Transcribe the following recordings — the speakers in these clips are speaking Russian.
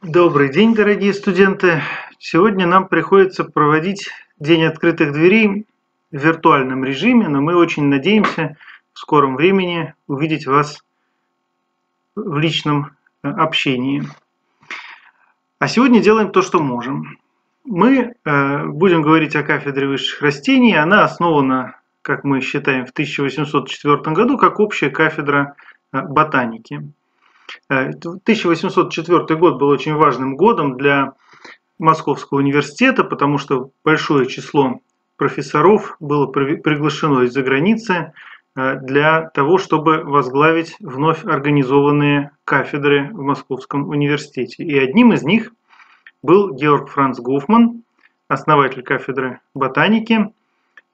Добрый день, дорогие студенты! Сегодня нам приходится проводить День открытых дверей в виртуальном режиме, но мы очень надеемся в скором времени увидеть вас в личном э, общении. А сегодня делаем то, что можем. Мы э, будем говорить о кафедре высших растений. Она основана, как мы считаем, в 1804 году как общая кафедра э, ботаники. 1804 э, год был очень важным годом для Московского университета, потому что большое число профессоров было приглашено из-за границы э, для того, чтобы возглавить вновь организованные кафедры в Московском университете. И одним из них был Георг Франц Гофман, основатель кафедры ботаники.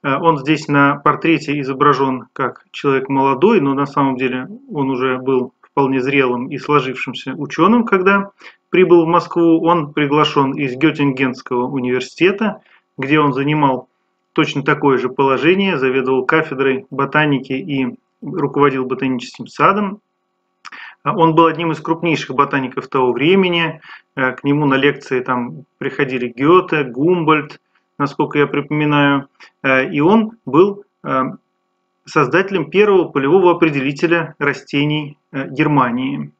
Э, он здесь на портрете изображен как человек молодой, но на самом деле он уже был вполне зрелым и сложившимся ученым, когда прибыл в Москву. Он приглашен из Геттингенского университета, где он занимал точно такое же положение, заведовал кафедрой ботаники и руководил ботаническим садом. Он был одним из крупнейших ботаников того времени. К нему на лекции там приходили Гёте, Гумбольд, насколько я припоминаю. И он был создателем первого полевого определителя растений э, Германии.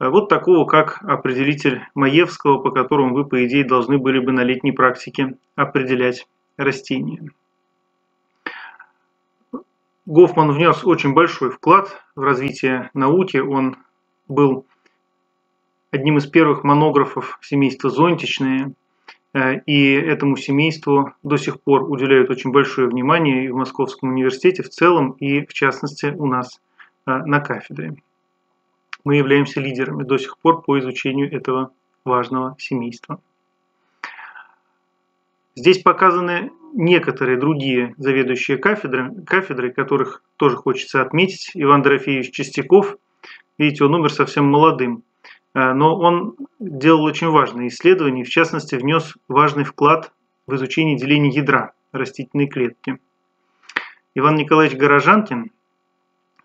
Э, вот такого, как определитель Маевского, по которому вы, по идее, должны были бы на летней практике определять растения. Гофман внес очень большой вклад в развитие науки. Он был одним из первых монографов семейства зонтичные – и этому семейству до сих пор уделяют очень большое внимание и в Московском университете в целом, и в частности у нас э, на кафедре. Мы являемся лидерами до сих пор по изучению этого важного семейства. Здесь показаны некоторые другие заведующие кафедры, кафедры, которых тоже хочется отметить. Иван Дорофеевич Чистяков, видите, он умер совсем молодым, Э, но он делал очень важные исследования, в частности, внес важный вклад в изучение деления ядра растительной клетки. Иван Николаевич Горожанкин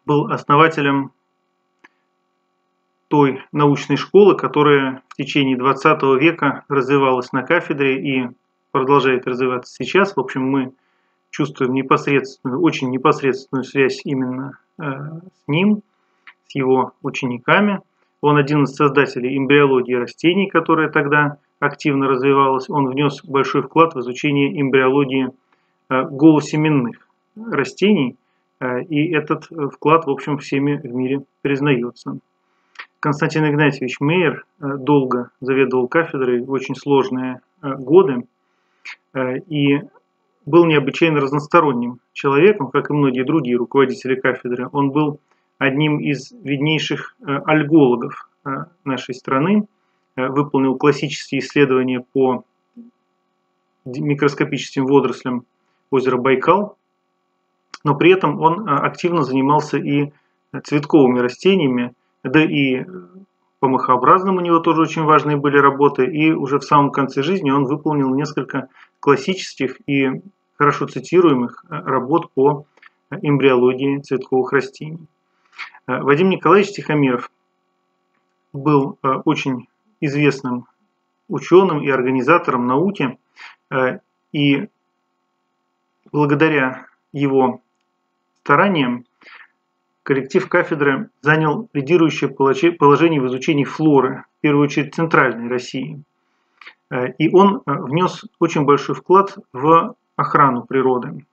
был основателем той научной школы, которая в течение 20 века развивалась на кафедре и продолжает развиваться сейчас. В общем, мы чувствуем непосредственную, очень непосредственную связь именно э, с ним, с его учениками. Он один из создателей эмбриологии растений, которая тогда активно развивалась. Он внес большой вклад в изучение эмбриологии э, голосеменных растений, э, и этот вклад, в общем, всеми в мире признается. Константин Игнатьевич Мейер э, долго заведовал кафедрой, очень сложные годы, и был необычайно разносторонним человеком, как и многие другие руководители кафедры. Он был одним из виднейших э, альгологов э, нашей страны, э, выполнил классические исследования по микроскопическим водорослям озера Байкал, но при этом он активно занимался и цветковыми растениями, да и по махообразным у него тоже очень важные были работы, и уже в самом конце жизни он выполнил несколько классических и хорошо цитируемых работ по эмбриологии цветковых растений. Э, Вадим Николаевич Тихомиров был э, очень известным ученым и организатором науки, э, и благодаря его стараниям коллектив кафедры занял лидирующее положение в изучении флоры, в первую очередь центральной России. И он внес очень большой вклад в охрану природы,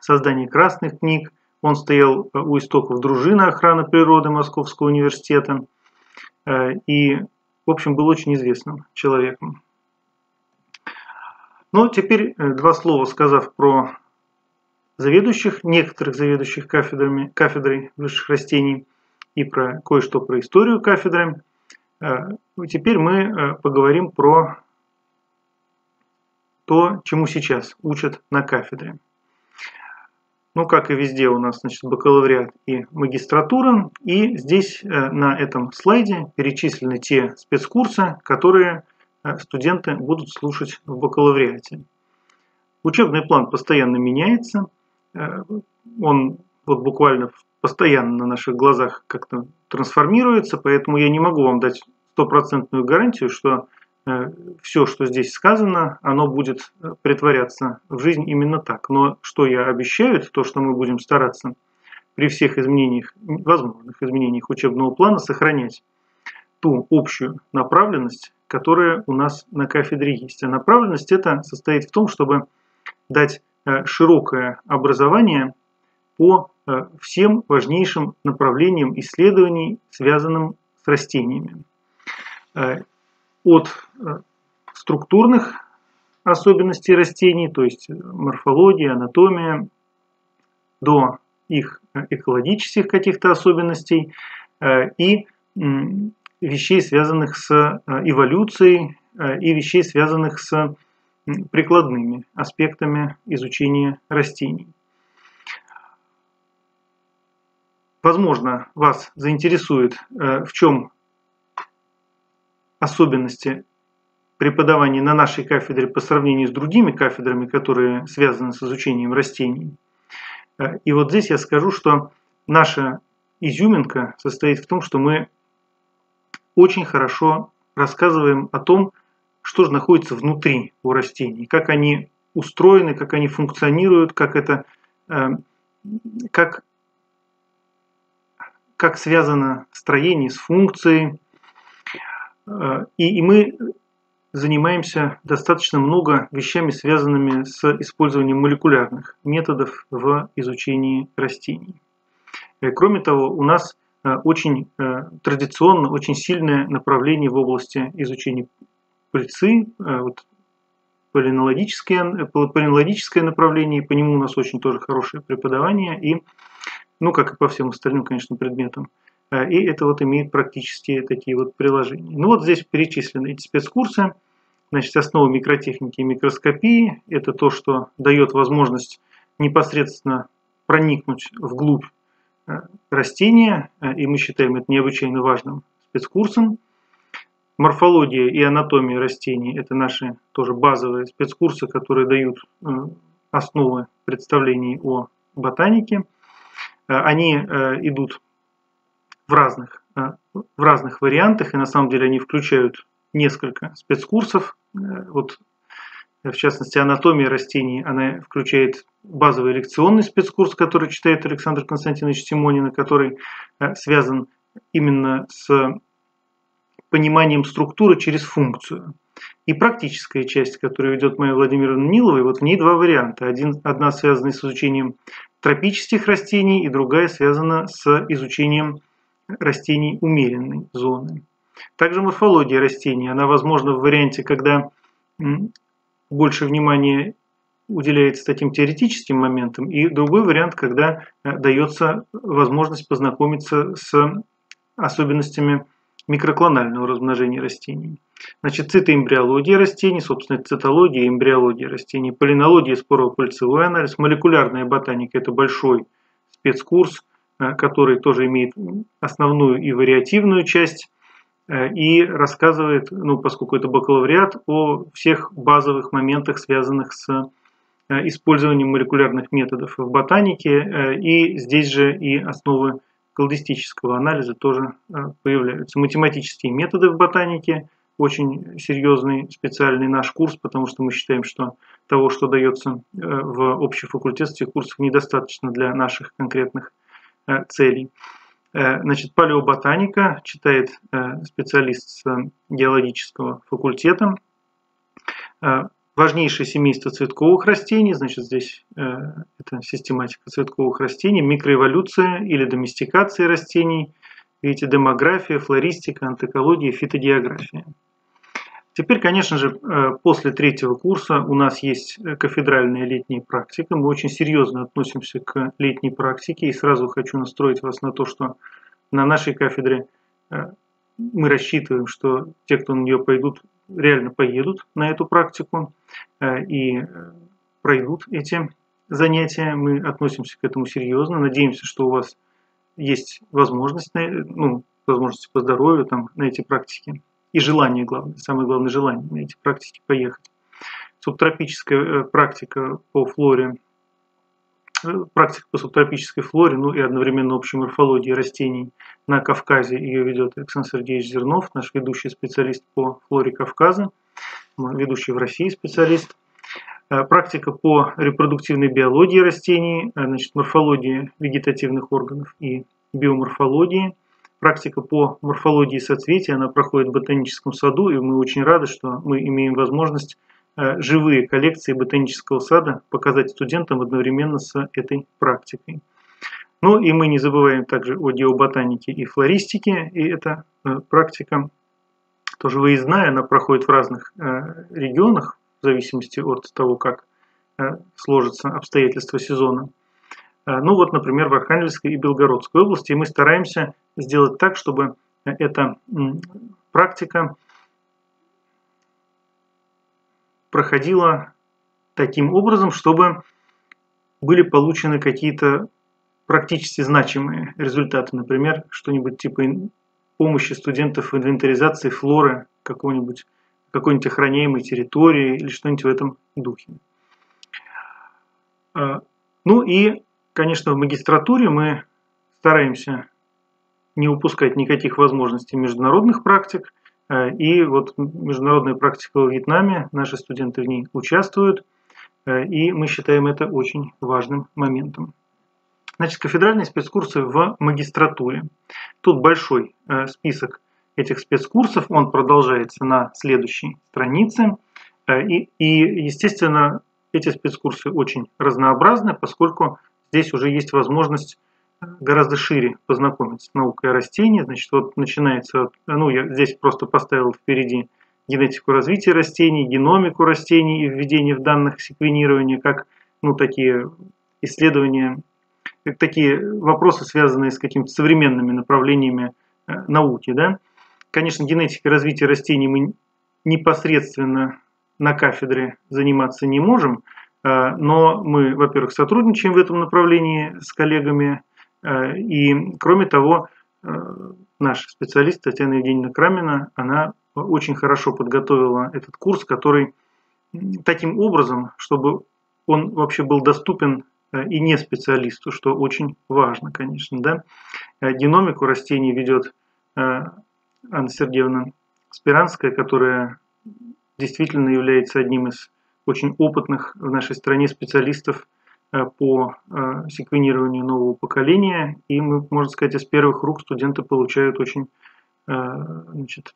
создание красных книг, он стоял э, у истоков дружины охраны природы Московского университета э, и, в общем, был очень известным человеком. Ну, теперь э, два слова сказав про заведующих, некоторых заведующих кафедрами, кафедрой высших растений и про кое-что про историю кафедры. Теперь мы поговорим про то, чему сейчас учат на кафедре. Ну, как и везде у нас, значит, бакалавриат и магистратура. И здесь э, на этом слайде перечислены те спецкурсы, которые э, студенты будут слушать в бакалавриате. Учебный план постоянно меняется. Э, он вот буквально постоянно на наших глазах как-то трансформируется, поэтому я не могу вам дать стопроцентную гарантию, что все, что здесь сказано, оно будет притворяться в жизнь именно так. Но что я обещаю, это то, что мы будем стараться при всех изменениях, возможных изменениях учебного плана сохранять ту общую направленность, которая у нас на кафедре есть. А направленность это состоит в том, чтобы дать э, широкое образование по э, всем важнейшим направлениям исследований, связанным с растениями. Э, от структурных особенностей растений, то есть морфология, анатомия, до их экологических каких-то особенностей и вещей, связанных с э, эволюцией э, и вещей, связанных с прикладными аспектами изучения растений. Возможно, вас заинтересует, э, в чем особенности преподавания на нашей кафедре по сравнению с другими кафедрами, которые связаны с изучением растений. И вот здесь я скажу, что наша изюминка состоит в том, что мы очень хорошо рассказываем о том, что же находится внутри у растений, как они устроены, как они функционируют, как это, э, как, как связано строение с функцией. Э, и, и мы занимаемся достаточно много вещами, связанными с использованием молекулярных методов в изучении растений. Э, кроме того, у нас Э, очень э, традиционно, очень сильное направление в области изучения пыльцы, вот, полинологическое направление, по нему у нас очень тоже хорошее преподавание, и, ну, как и по всем остальным, конечно, предметам. И это вот имеет практические такие вот приложения. Ну вот здесь перечислены эти спецкурсы. Значит, основы микротехники и микроскопии – это то, что дает возможность непосредственно проникнуть вглубь Э, растения, э, и мы считаем это необычайно важным спецкурсом. Морфология и анатомия растений – это наши тоже базовые спецкурсы, которые дают э, основы представлений о ботанике. Они идут в разных, в разных вариантах, и на самом деле они включают несколько спецкурсов. Вот в частности, анатомия растений, она включает базовый лекционный спецкурс, который читает Александр Константинович Симонин, который э, связан именно с пониманием структуры через функцию. И практическая часть, которую ведет Майя Владимировна Нилова, вот в ней два варианта. Один, одна связана с изучением тропических растений, и другая связана с изучением растений умеренной зоны. Также морфология растений, она возможна в варианте, когда больше внимания уделяется таким теоретическим моментам, и другой вариант, когда э, дается возможность познакомиться с особенностями микроклонального размножения растений. Значит, цитоэмбриология растений, собственно, цитология и эмбриология растений, полинология, спорово-пыльцевой анализ, молекулярная ботаника – это большой спецкурс, который тоже имеет основную и вариативную часть, Э, и рассказывает, ну, поскольку это бакалавриат, о всех базовых моментах, связанных с э, использованием молекулярных методов в ботанике. Э, и здесь же и основы колдистического анализа тоже появляются. Математические методы в ботанике очень серьезный специальный наш курс, потому что мы считаем, что того, что дается в общефакультетских курсах, недостаточно для наших конкретных целей. Э, значит, палеоботаника читает э, специалист с геологического факультета. Э, важнейшее семейство цветковых растений, значит, здесь это систематика цветковых растений, микроэволюция или доместикация растений, видите, демография, флористика, антекология, фитогеография. Теперь, конечно же, э, после третьего курса у нас есть э, кафедральная летняя практика. Мы очень серьезно относимся к летней практике и сразу хочу настроить вас на то, что на нашей кафедре э, мы рассчитываем, что те, кто на нее пойдут, реально поедут на эту практику и пройдут эти занятия. Мы относимся к этому серьезно. Надеемся, что у вас есть возможность, ну, возможности по здоровью там, на эти практики и желание главное, самое главное желание на эти практики поехать. Субтропическая э, практика по флоре практика по субтропической флоре, ну и одновременно общей морфологии растений на Кавказе. Ее ведет Александр Сергеевич Зернов, наш ведущий специалист по флоре Кавказа, ведущий в России специалист. Э, практика по репродуктивной биологии растений, э, значит, морфологии вегетативных органов и биоморфологии. Практика по морфологии соцветия, она проходит в ботаническом саду, и мы очень рады, что мы имеем возможность Э, живые коллекции ботанического сада показать студентам одновременно с этой практикой. Ну и мы не забываем также о геоботанике и флористике, и эта э, практика тоже выездная, она проходит в разных э, регионах, в зависимости от того, как сложатся обстоятельства сезона. Ну вот, например, в Архангельской и Белгородской области мы стараемся сделать так, чтобы эта практика проходила таким образом, чтобы были получены какие-то практически значимые результаты. Например, что-нибудь типа помощи студентов в инвентаризации флоры какой-нибудь какой-нибудь охраняемой территории или что-нибудь в этом духе. А, ну и, конечно, в магистратуре мы стараемся не упускать никаких возможностей международных практик – Э, и вот международная практика в Вьетнаме, наши студенты в ней участвуют, э, и мы считаем это очень важным моментом. Значит, кафедральные спецкурсы в магистратуре. Тут большой э, список этих спецкурсов, он продолжается на следующей странице. И, и, естественно, эти спецкурсы очень разнообразны, поскольку здесь уже есть возможность гораздо шире познакомиться с наукой о растении. Значит, вот начинается, ну, я здесь просто поставил впереди генетику развития растений, геномику растений и введение в данных секвенирования, как, ну, такие исследования, как такие вопросы, связанные с какими-то современными направлениями э, науки, да. Конечно, генетикой развития растений мы непосредственно на кафедре заниматься не можем, но мы, во-первых, сотрудничаем в этом направлении с коллегами Э, и кроме того, э, наш специалист Татьяна Евгеньевна Крамина, она очень хорошо подготовила этот курс, который таким образом, чтобы он вообще был доступен э, и не специалисту, что очень важно, конечно. Да? Геномику растений ведет Анна Сергеевна Спиранская, которая действительно является одним из очень опытных в нашей стране специалистов Э, по э, секвенированию нового поколения. И мы, можно сказать, из первых рук студенты получают очень э, значит,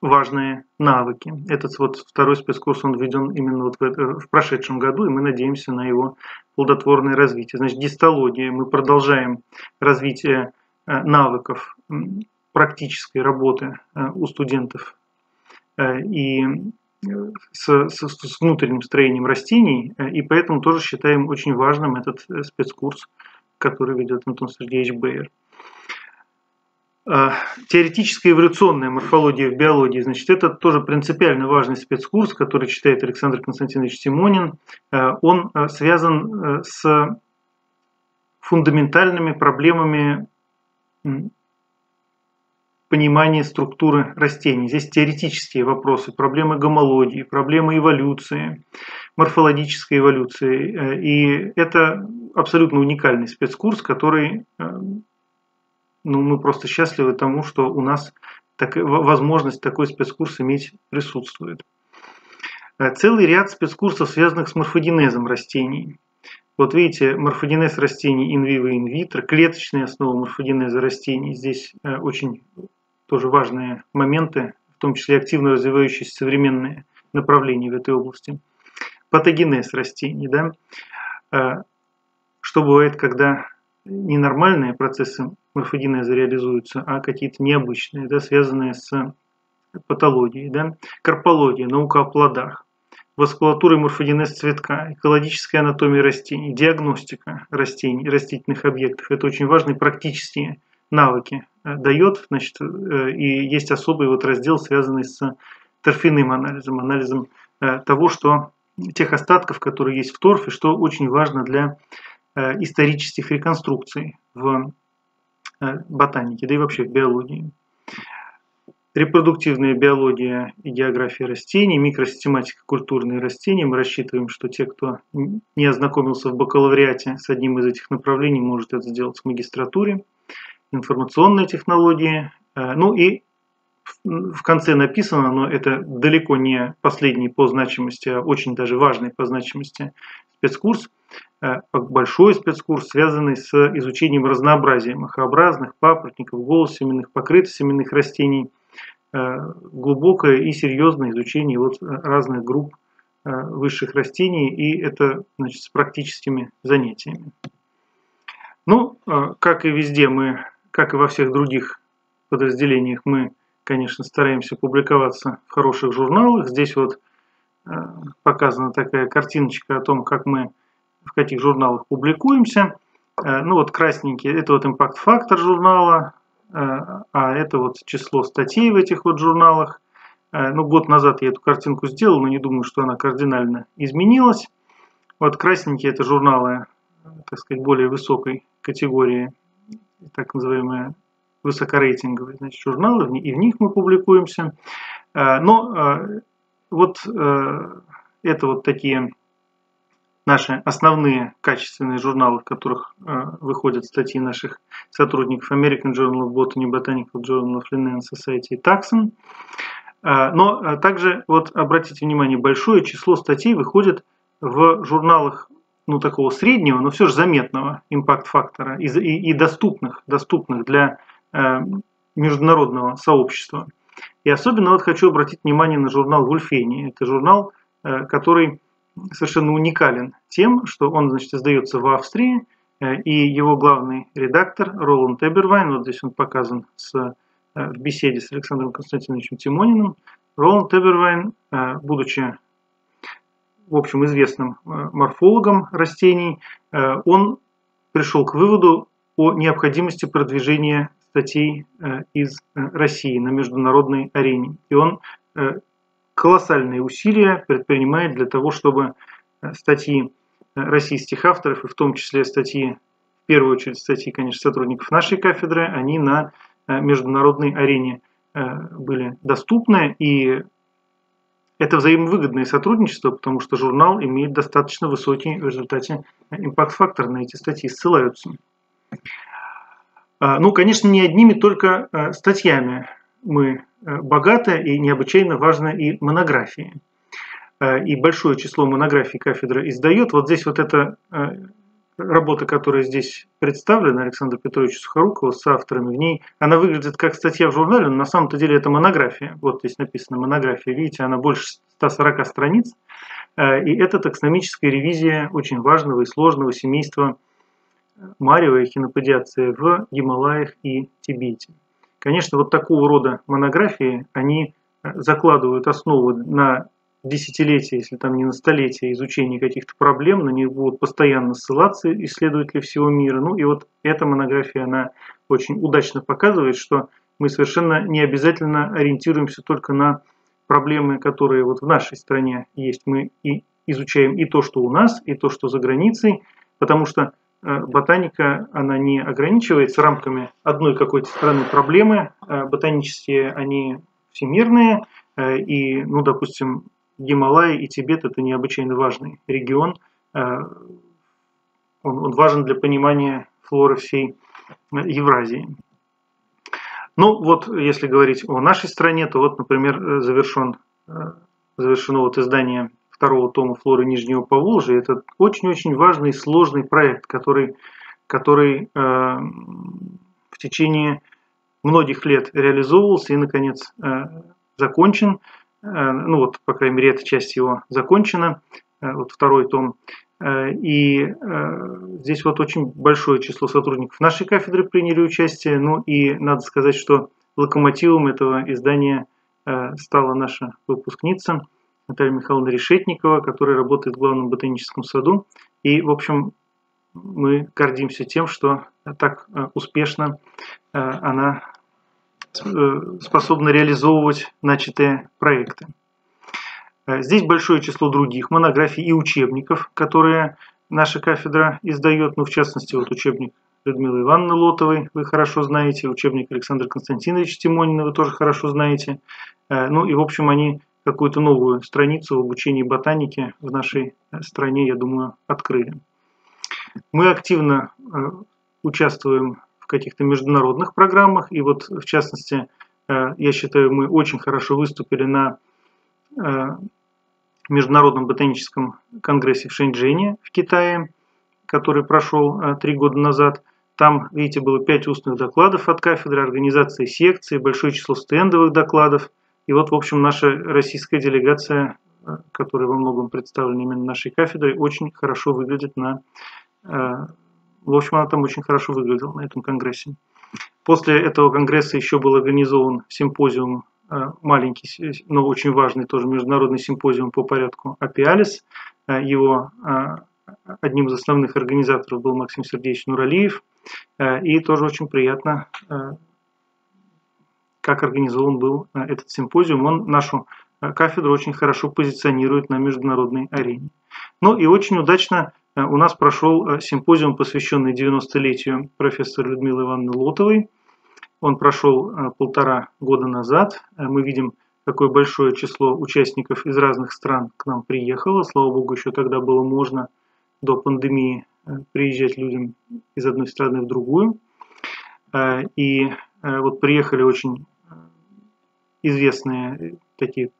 важные навыки. Этот вот второй спецкурс, он введен именно вот в, в прошедшем году, и мы надеемся на его плодотворное развитие. Значит, гистология. Мы продолжаем развитие навыков практической работы у студентов. И с, с, с внутренним строением растений, э, и поэтому тоже считаем очень важным этот э, спецкурс, который ведет Антон Сергеевич Бейер. А, теоретическая эволюционная морфология в биологии, значит, это тоже принципиально важный спецкурс, который читает Александр Константинович Симонин. Э, он связан с фундаментальными проблемами понимание структуры растений. Здесь теоретические вопросы, проблемы гомологии, проблемы эволюции, морфологической эволюции. Э, и это абсолютно уникальный спецкурс, который э, ну, мы просто счастливы тому, что у нас так, возможность такой спецкурс иметь присутствует. Э, целый ряд спецкурсов, связанных с морфогенезом растений. Вот видите, морфогенез растений in vivo in vitro, клеточная основа морфогенеза растений. Здесь очень тоже важные моменты, в том числе активно развивающиеся современные направления в этой области. Патогенез растений. Да? А, что бывает, когда ненормальные процессы морфогенеза реализуются, а какие-то необычные, да, связанные с патологией. Да? Карпология, наука о плодах, васкулатура и морфогенез цветка, экологическая анатомия растений, диагностика растений, растительных объектов. Это очень важные практические навыки э, дает, значит, э, и есть особый вот раздел, связанный с торфяным анализом, анализом э, того, что тех остатков, которые есть в торфе, что очень важно для исторических реконструкций в ботанике, да и вообще в биологии. репродуктивная биология и география растений, микросистематика культурные растения. Мы рассчитываем, что те, кто не ознакомился в бакалавриате с одним из этих направлений, может это сделать в магистратуре. Информационные технологии. Э, ну и в конце написано, но это далеко не последний по значимости, а очень даже важный по значимости спецкурс, э, большой спецкурс, связанный с изучением разнообразия махообразных, папоротников, голосеменных, покрытосеменных растений, э, глубокое и серьезное изучение вот разных групп высших растений, и это значит, с практическими занятиями. Ну, как и везде мы, как и во всех других подразделениях, мы конечно, стараемся публиковаться в хороших журналах. Здесь вот э, показана такая картиночка о том, как мы в каких журналах публикуемся. Э, ну вот красненький, это вот импакт-фактор журнала, э, а это вот число статей в этих вот журналах. Ну, год назад я эту картинку сделал, но не думаю, что она кардинально изменилась. Вот красненькие это журналы, так сказать, более высокой категории, так называемые высокорейтинговые значит, журналы, и в них мы публикуемся. Э, но э, вот э, это вот такие наши основные качественные журналы, в которых выходят статьи наших сотрудников American Journal of Botany, Botanical Journal of Linnean Society и Taxon. Но также, вот обратите внимание, большое число статей выходит в журналах ну, такого среднего, но все же заметного импакт-фактора и, и, и доступных, доступных для Э, международного сообщества. И особенно вот хочу обратить внимание на журнал Вульфени. Это журнал, э, который совершенно уникален тем, что он значит, издается в Австрии, э, и его главный редактор Роланд Эбервайн, вот здесь он показан с, в беседе с Александром Константиновичем Тимониным. Роланд Эбервайн, будучи в общем известным морфологом растений, он пришел к выводу о необходимости продвижения статей э, из э, России на международной арене. И он э, колоссальные усилия предпринимает для того, чтобы статьи российских авторов, и в том числе статьи, в первую очередь статьи, конечно, сотрудников нашей кафедры, они на международной арене были доступны. И это взаимовыгодное сотрудничество, потому что журнал имеет достаточно высокий в результате импакт-фактор, на эти статьи ссылаются. А, ну, конечно, не одними только а, статьями мы а, богаты и необычайно важны и монографии. И большое число монографий кафедра издает. Вот здесь вот эта работа, которая здесь представлена Александру Петровичу Сухорукову с авторами в ней, она выглядит как статья в журнале, но на самом-то деле это монография. Вот здесь написано монография, видите, она больше 140 страниц. И это таксономическая ревизия очень важного и сложного семейства мариевая хиноподиация в Гималаях и Тибете. Конечно, вот такого рода монографии, они э, закладывают основу на десятилетия, если там не на столетия изучения каких-то проблем, на них будут постоянно ссылаться исследователи всего мира. Ну и вот эта монография, она очень удачно показывает, что мы совершенно не обязательно ориентируемся только на проблемы, которые вот в нашей стране есть. Мы и изучаем и то, что у нас, и то, что за границей, потому что Э, ботаника, она не ограничивается рамками одной какой-то страны проблемы. Э, ботанические, они всемирные, э, и, ну, допустим, Гималай и Тибет – это необычайно важный регион. Он, он важен для понимания флоры всей Евразии. Ну, вот, если говорить о нашей стране, то вот, например, завершен, завершено вот издание второго тома «Флоры Нижнего Поволжья». Это очень-очень важный сложный проект, который, который э, в течение многих лет реализовывался и, наконец, э, закончен. Э, ну вот, по крайней мере, эта часть его закончена, э, вот второй том. Э, и здесь вот очень большое число сотрудников нашей кафедры приняли участие. Ну и надо сказать, что локомотивом этого издания стала наша выпускница – Наталья Михайловна Решетникова, которая работает в главном ботаническом саду. И, в общем, мы гордимся тем, что так успешно она э, способна реализовывать начатые проекты. Здесь большое число других монографий и учебников, которые наша кафедра издает, ну, в частности, вот учебник Людмилы Ивановны Лотовой вы хорошо знаете, учебник Александра Константиновича Тимонина вы тоже хорошо знаете. Ну и, в общем, они какую-то новую страницу в обучении ботаники в нашей стране, я думаю, открыли. Мы активно участвуем каких-то международных программах, и вот, в частности, я считаю, мы очень хорошо выступили на Международном ботаническом конгрессе в Шэньчжэне в Китае, который прошел э, три года назад. Там, видите, было пять устных докладов от кафедры, организации секции, большое число стендовых докладов. И вот, в общем, наша российская делегация, э, которая во многом представлена именно нашей кафедрой, очень хорошо выглядит на... В общем, она там очень хорошо выглядела на этом конгрессе. После этого конгресса еще был организован симпозиум Э, маленький, но очень важный тоже международный симпозиум по порядку Апиалис. Э, его э, одним из основных организаторов был Максим Сергеевич Нуралиев. И тоже очень приятно, как организован был этот симпозиум. Он нашу кафедру очень хорошо позиционирует на международной арене. Ну и очень удачно у нас прошел симпозиум, посвященный 90-летию профессора Людмилы Ивановны Лотовой – он прошел э, полтора года назад. Э, мы видим, какое большое число участников из разных стран к нам приехало. Слава богу, еще тогда было можно до пандемии э, приезжать людям из одной страны в другую. И вот приехали очень известные такие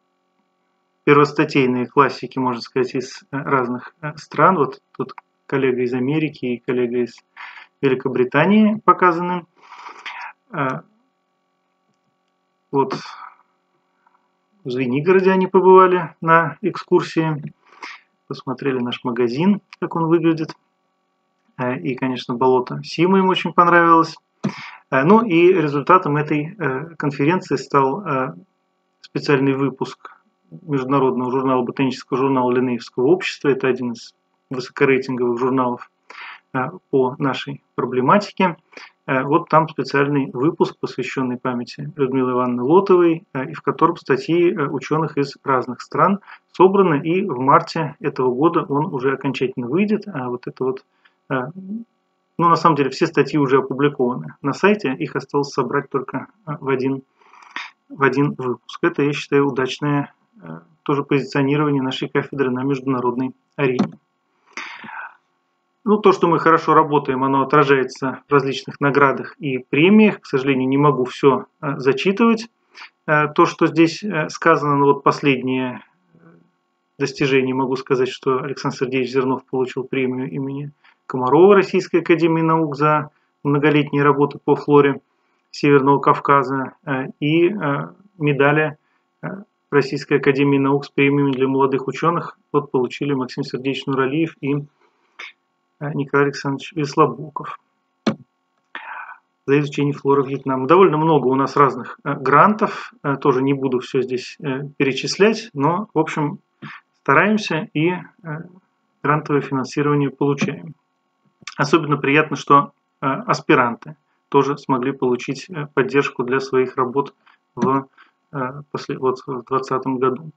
первостатейные классики, можно сказать, из разных стран. Вот тут коллега из Америки и коллега из Великобритании показаны. А, вот в Звенигороде они побывали на экскурсии, посмотрели наш магазин, как он выглядит. А, и, конечно, болото Сима им очень понравилось. А, ну и результатом этой э, конференции стал специальный выпуск международного журнала, ботанического журнала Линеевского общества. Это один из высокорейтинговых журналов по нашей проблематике. Э, вот там специальный выпуск, посвященный памяти Людмилы Ивановны Лотовой, э, и в котором статьи э, ученых из разных стран собраны, и в марте этого года он уже окончательно выйдет. А вот это вот, ну на самом деле все статьи уже опубликованы на сайте, их осталось собрать только в один, в один выпуск. Это, я считаю, удачное тоже позиционирование нашей кафедры на международной арене. Ну, то, что мы хорошо работаем, оно отражается в различных наградах и премиях. К сожалению, не могу все э, зачитывать. Э, то, что здесь э, сказано, ну вот последнее достижение, могу сказать, что Александр Сергеевич Зернов получил премию имени Комарова Российской Академии Наук за многолетние работы по флоре Северного Кавказа и медали Российской Академии Наук с премиями для молодых ученых. Вот получили Максим Сергеевич Нуралиев и Э, Николай Александрович Веслобуков за изучение флоры Вьетнама. Довольно много у нас разных э, грантов, э, тоже не буду все здесь перечислять, но, в общем, стараемся и грантовое финансирование получаем. Особенно приятно, что аспиранты тоже смогли получить поддержку для своих работ в, после, вот, в 2020 году.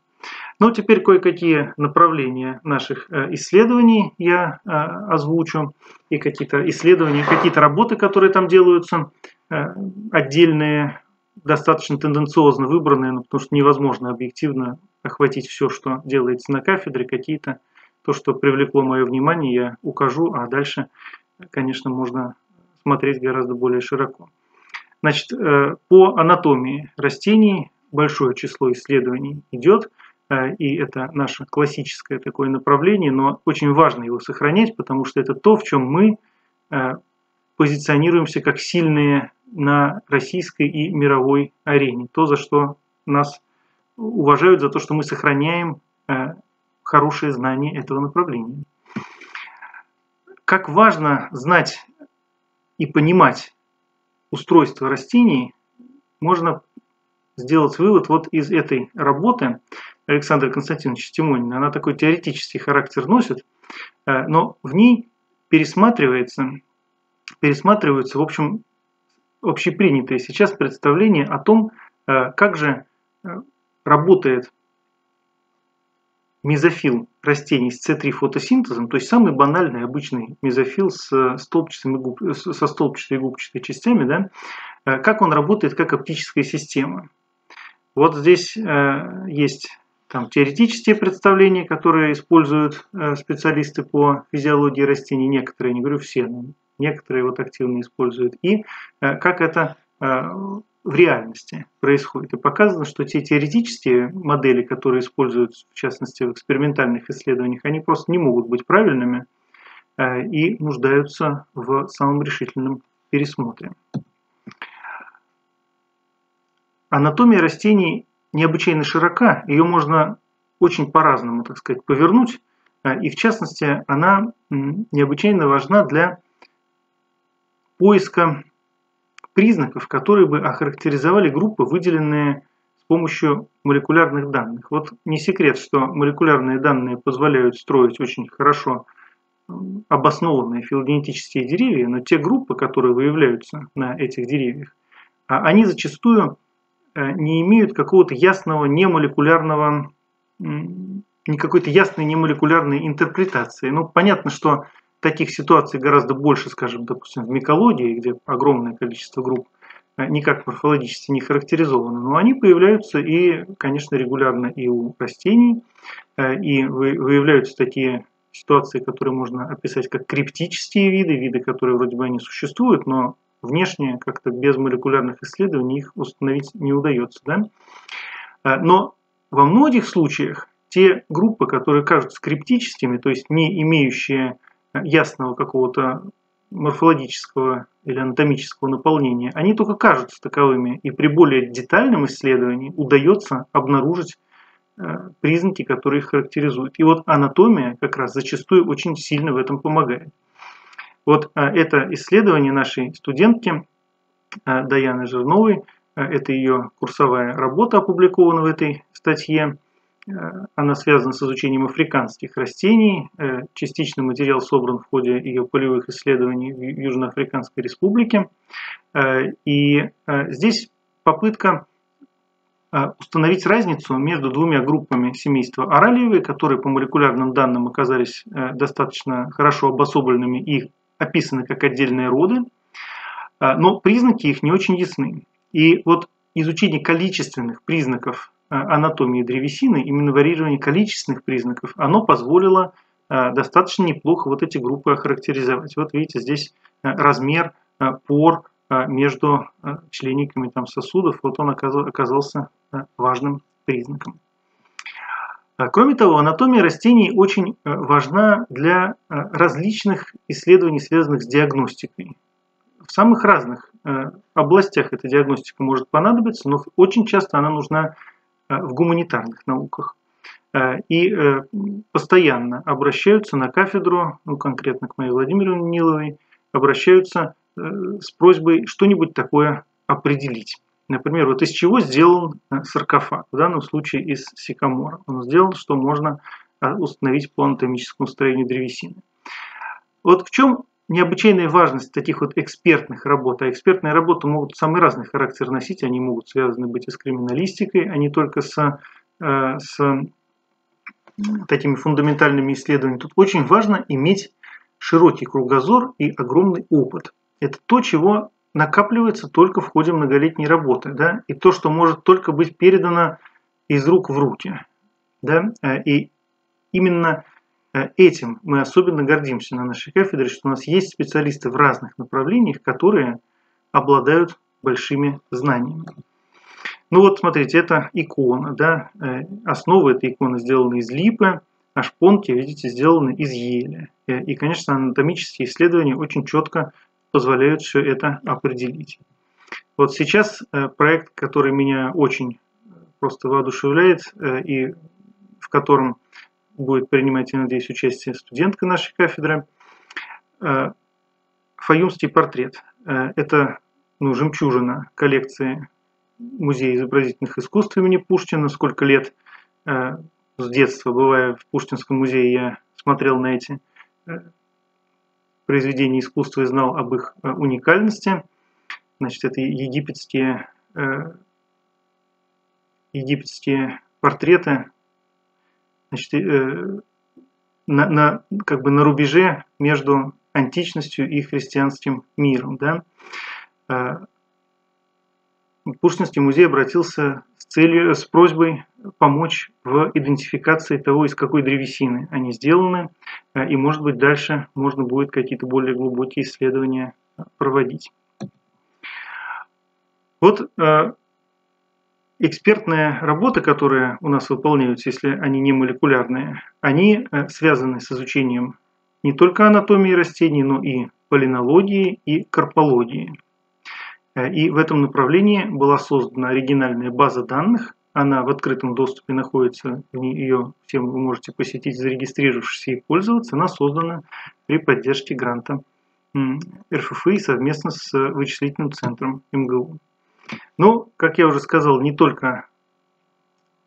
Ну, теперь кое-какие направления наших э, исследований я э, озвучу, и какие-то исследования, какие-то работы, которые там делаются, э, отдельные, достаточно тенденциозно выбранные, ну, потому что невозможно объективно охватить все, что делается на кафедре, какие-то, то, что привлекло мое внимание, я укажу, а дальше, конечно, можно смотреть гораздо более широко. Значит, по анатомии растений большое число исследований идет – Э, и это наше классическое такое направление, но очень важно его сохранять, потому что это то, в чем мы э, позиционируемся как сильные на российской и мировой арене. То, за что нас уважают, за то, что мы сохраняем э, хорошие знания этого направления. Как важно знать и понимать устройство растений, можно сделать вывод вот из этой работы. Александра Константиновича Тимонина, она такой теоретический характер носит, э, но в ней пересматривается, пересматриваются, в общем, общепринятые сейчас представления о том, э, как же э, работает мезофил растений с С3 фотосинтезом, то есть самый банальный обычный мезофил с столбчатыми губ, со столбчатой и губчатой частями, да, как он работает как оптическая система. Вот здесь э, есть там, теоретические представления, которые используют э, специалисты по физиологии растений, некоторые, не говорю все, но некоторые вот активно используют, и как это в реальности происходит. И показано, что те теоретические модели, которые используются, в частности, в экспериментальных исследованиях, они просто не могут быть правильными э, и нуждаются в самом решительном пересмотре. Анатомия растений необычайно широка, ее можно очень по-разному, так сказать, повернуть, э, и в частности она необычайно важна для поиска признаков, которые бы охарактеризовали группы, выделенные с помощью молекулярных данных. Вот не секрет, что молекулярные данные позволяют строить очень хорошо обоснованные филогенетические деревья, но те группы, которые выявляются на этих деревьях, а они зачастую не имеют какого-то ясного немолекулярного, не какой-то ясной немолекулярной интерпретации. Ну, понятно, что таких ситуаций гораздо больше, скажем, допустим, в микологии, где огромное количество групп э, никак морфологически не характеризованы, но они появляются и, конечно, регулярно и у растений, э, и выявляются такие ситуации, которые можно описать как криптические виды, виды, которые вроде бы они существуют, но внешне как-то без молекулярных исследований их установить не удается. Да? Э, но во многих случаях те группы, которые кажутся криптическими, то есть не имеющие ясного какого-то морфологического или анатомического наполнения, они только кажутся таковыми, и при более детальном исследовании удается обнаружить э, признаки, которые их характеризуют. И вот анатомия как раз зачастую очень сильно в этом помогает. Вот э, это исследование нашей студентки э, Даяны Жирновой, это ее курсовая работа опубликована в этой статье. Э, она связана с изучением африканских растений. Э, частично материал собран в ходе ее полевых исследований в Южноафриканской республике. Э, и здесь попытка установить разницу между двумя группами семейства оралиевой, которые по молекулярным данным оказались достаточно хорошо обособленными и описаны как отдельные роды, но признаки их не очень ясны. И вот изучение количественных признаков Э, анатомии древесины, именно варьирование количественных признаков, оно позволило э, достаточно неплохо вот эти группы охарактеризовать. Вот видите, здесь размер пор между члениками там, сосудов, вот он оказался важным признаком. Кроме того, анатомия растений очень важна для различных исследований, связанных с диагностикой. В самых разных областях эта диагностика может понадобиться, но очень часто она нужна Э, в гуманитарных науках. Э, и э, постоянно обращаются на кафедру, ну конкретно к моей Владимиру Ниловой, обращаются с просьбой что-нибудь такое определить. Например, вот из чего сделан саркофаг, в данном случае из сикамора. Он сделал, что можно установить по анатомическому строению древесины. Вот в чем необычайная важность таких вот экспертных работ. А экспертные работы могут самый разный характер носить. Они могут связаны быть и с криминалистикой, а не только с, э, с такими фундаментальными исследованиями. Тут очень важно иметь широкий кругозор и огромный опыт. Это то, чего накапливается только в ходе многолетней работы. Да? И то, что может только быть передано из рук в руки. Да? Э, и именно Э, этим мы особенно гордимся на нашей кафедре, что у нас есть специалисты в разных направлениях, которые обладают большими знаниями. Ну вот, смотрите, это икона, да, э, основа этой иконы сделана из липы, а шпонки, видите, сделаны из ели. И, конечно, анатомические исследования очень четко позволяют все это определить. Вот сейчас проект, который меня очень просто воодушевляет и в котором будет принимать, я надеюсь, участие студентка нашей кафедры. Э, Фаюмский портрет. Э, это ну, жемчужина коллекции Музея изобразительных искусств имени Пушкина. Сколько лет э, с детства, бывая в Пушкинском музее, я смотрел на эти произведения искусства и знал об их уникальности. Значит, это египетские, египетские портреты значит, э, на, на, как бы на рубеже между античностью и христианским миром. Да? Пушкинский музей обратился с, целью, с просьбой помочь в идентификации того, из какой древесины они сделаны, и, может быть, дальше можно будет какие-то более глубокие исследования проводить. Вот э, экспертная работа, которая у нас выполняются, если они не молекулярные, они э, связаны с изучением не только анатомии растений, но и полинологии и карпологии. Э, и в этом направлении была создана оригинальная база данных. Она в открытом доступе находится, ее всем вы можете посетить, зарегистрировавшись и пользоваться. Она создана при поддержке гранта РФФИ совместно с вычислительным центром МГУ. Но, как я уже сказал, не только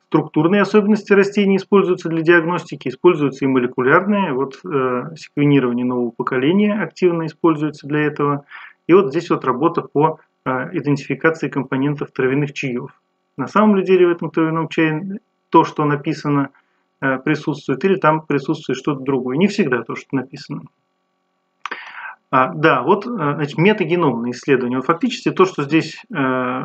структурные особенности растений используются для диагностики, используются и молекулярные. Вот э, секвенирование нового поколения активно используется для этого. И вот здесь вот работа по идентификации компонентов травяных чаев. На самом деле в этом травяном чае то, что написано, э, присутствует, или там присутствует что-то другое. Не всегда то, что написано. А, да, вот э, значит, метагеномные исследования. Вот фактически то, что здесь э,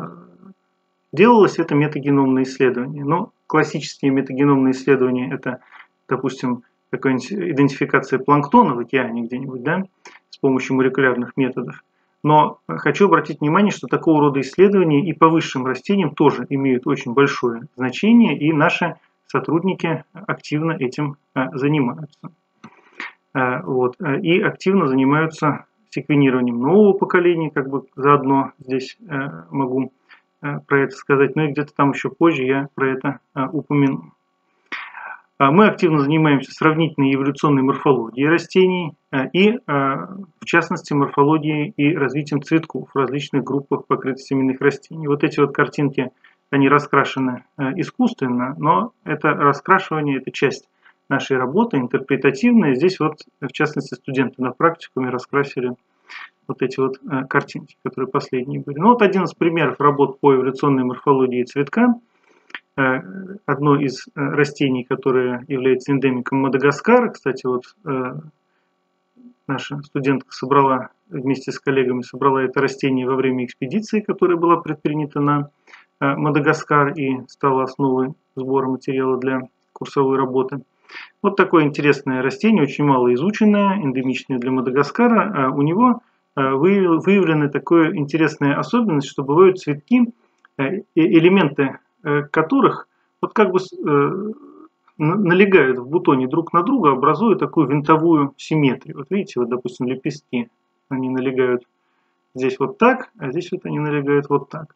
делалось, это метагеномные исследования. Но классические метагеномные исследования это, допустим, какая-нибудь идентификация планктона в океане где-нибудь, да, с помощью молекулярных методов. Но хочу обратить внимание, что такого рода исследования и по высшим растениям тоже имеют очень большое значение, и наши сотрудники активно этим э, занимаются. Э, вот, э, и активно занимаются секвенированием нового поколения, как бы заодно здесь могу про это сказать, но и где-то там еще позже я про это упомяну. А мы активно занимаемся сравнительной эволюционной морфологией растений и, в частности, морфологией и развитием цветков в различных группах покрытосеменных растений. Вот эти вот картинки, они раскрашены искусственно, но это раскрашивание – это часть нашей работы, интерпретативная. Здесь вот, в частности, студенты на практикуме раскрасили вот эти вот э, картинки, которые последние были. Ну вот один из примеров работ по эволюционной морфологии цветка. Э, одно из э, растений, которое является эндемиком Мадагаскара. Кстати, вот наша студентка собрала вместе с коллегами собрала это растение во время экспедиции, которая была предпринята на Мадагаскар и стала основой сбора материала для курсовой работы. Вот такое интересное растение, очень мало изученное, эндемичное для Мадагаскара. У него выявлена такая интересная особенность, что бывают цветки, э, элементы э, которых вот как бы э, налегают в бутоне друг на друга, образуя такую винтовую симметрию. Вот видите, вот, допустим, лепестки, они налегают здесь вот так, а здесь вот они налегают вот так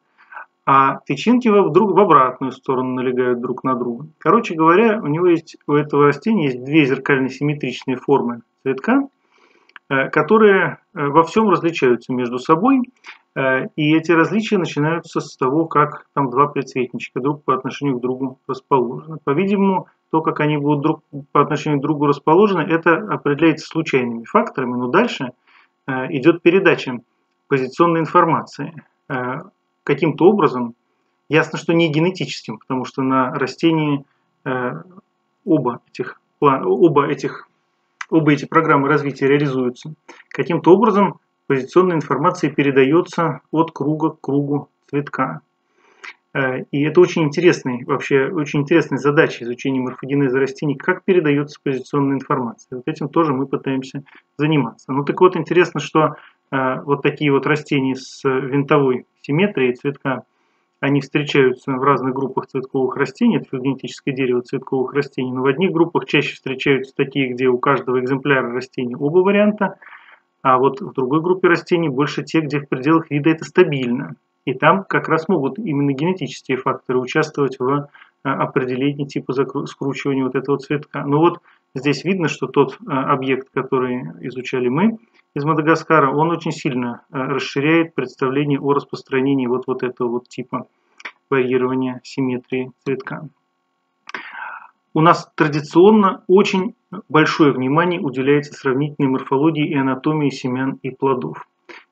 а тычинки вдруг в обратную сторону налегают друг на друга. Короче говоря, у него есть у этого растения есть две зеркально симметричные формы цветка, э, которые э, во всем различаются между собой, э, и эти различия начинаются с того, как там два предцветничка друг по отношению к другу расположены. По-видимому, то, как они будут друг по отношению к другу расположены, это определяется случайными факторами, но дальше идет передача позиционной информации каким-то образом, ясно, что не генетическим, потому что на растении э, оба этих, оба этих оба эти программы развития реализуются. Каким-то образом позиционная информация передается от круга к кругу цветка. Э, и это очень интересный, вообще очень интересная задача изучения морфогенеза растений, как передается позиционная информация. Вот этим тоже мы пытаемся заниматься. Ну так вот, интересно, что э, вот такие вот растения с винтовой симметрии цветка, они встречаются в разных группах цветковых растений, это филогенетическое дерево цветковых растений, но в одних группах чаще встречаются такие, где у каждого экземпляра растения оба варианта, а вот в другой группе растений больше те, где в пределах вида это стабильно. И там как раз могут именно генетические факторы участвовать в э, определении типа скручивания вот этого цветка. Но вот здесь видно, что тот э, объект, который изучали мы, из Мадагаскара, он очень сильно э, расширяет представление о распространении вот, вот этого вот типа варьирования симметрии цветка. У нас традиционно очень большое внимание уделяется сравнительной морфологии и анатомии семян и плодов.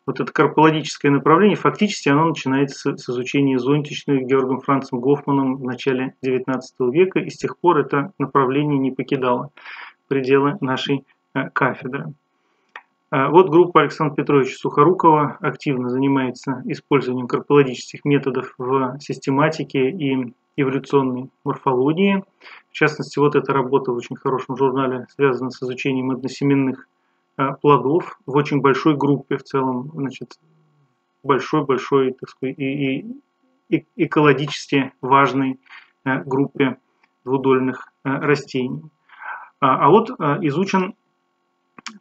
Вот это карпологическое направление, фактически оно начинается с, изучения зонтичных Георгом Францем Гофманом в начале XIX века, и с тех пор это направление не покидало пределы нашей э, кафедры. А вот группа Александра Петровича Сухорукова активно занимается использованием карпологических методов в систематике и эволюционной морфологии. В частности, вот эта работа в очень хорошем журнале связана с изучением односеменных плодов в очень большой группе в целом, значит, большой-большой, так сказать, и, и экологически важной э, группе двудольных э, растений. А, а вот изучен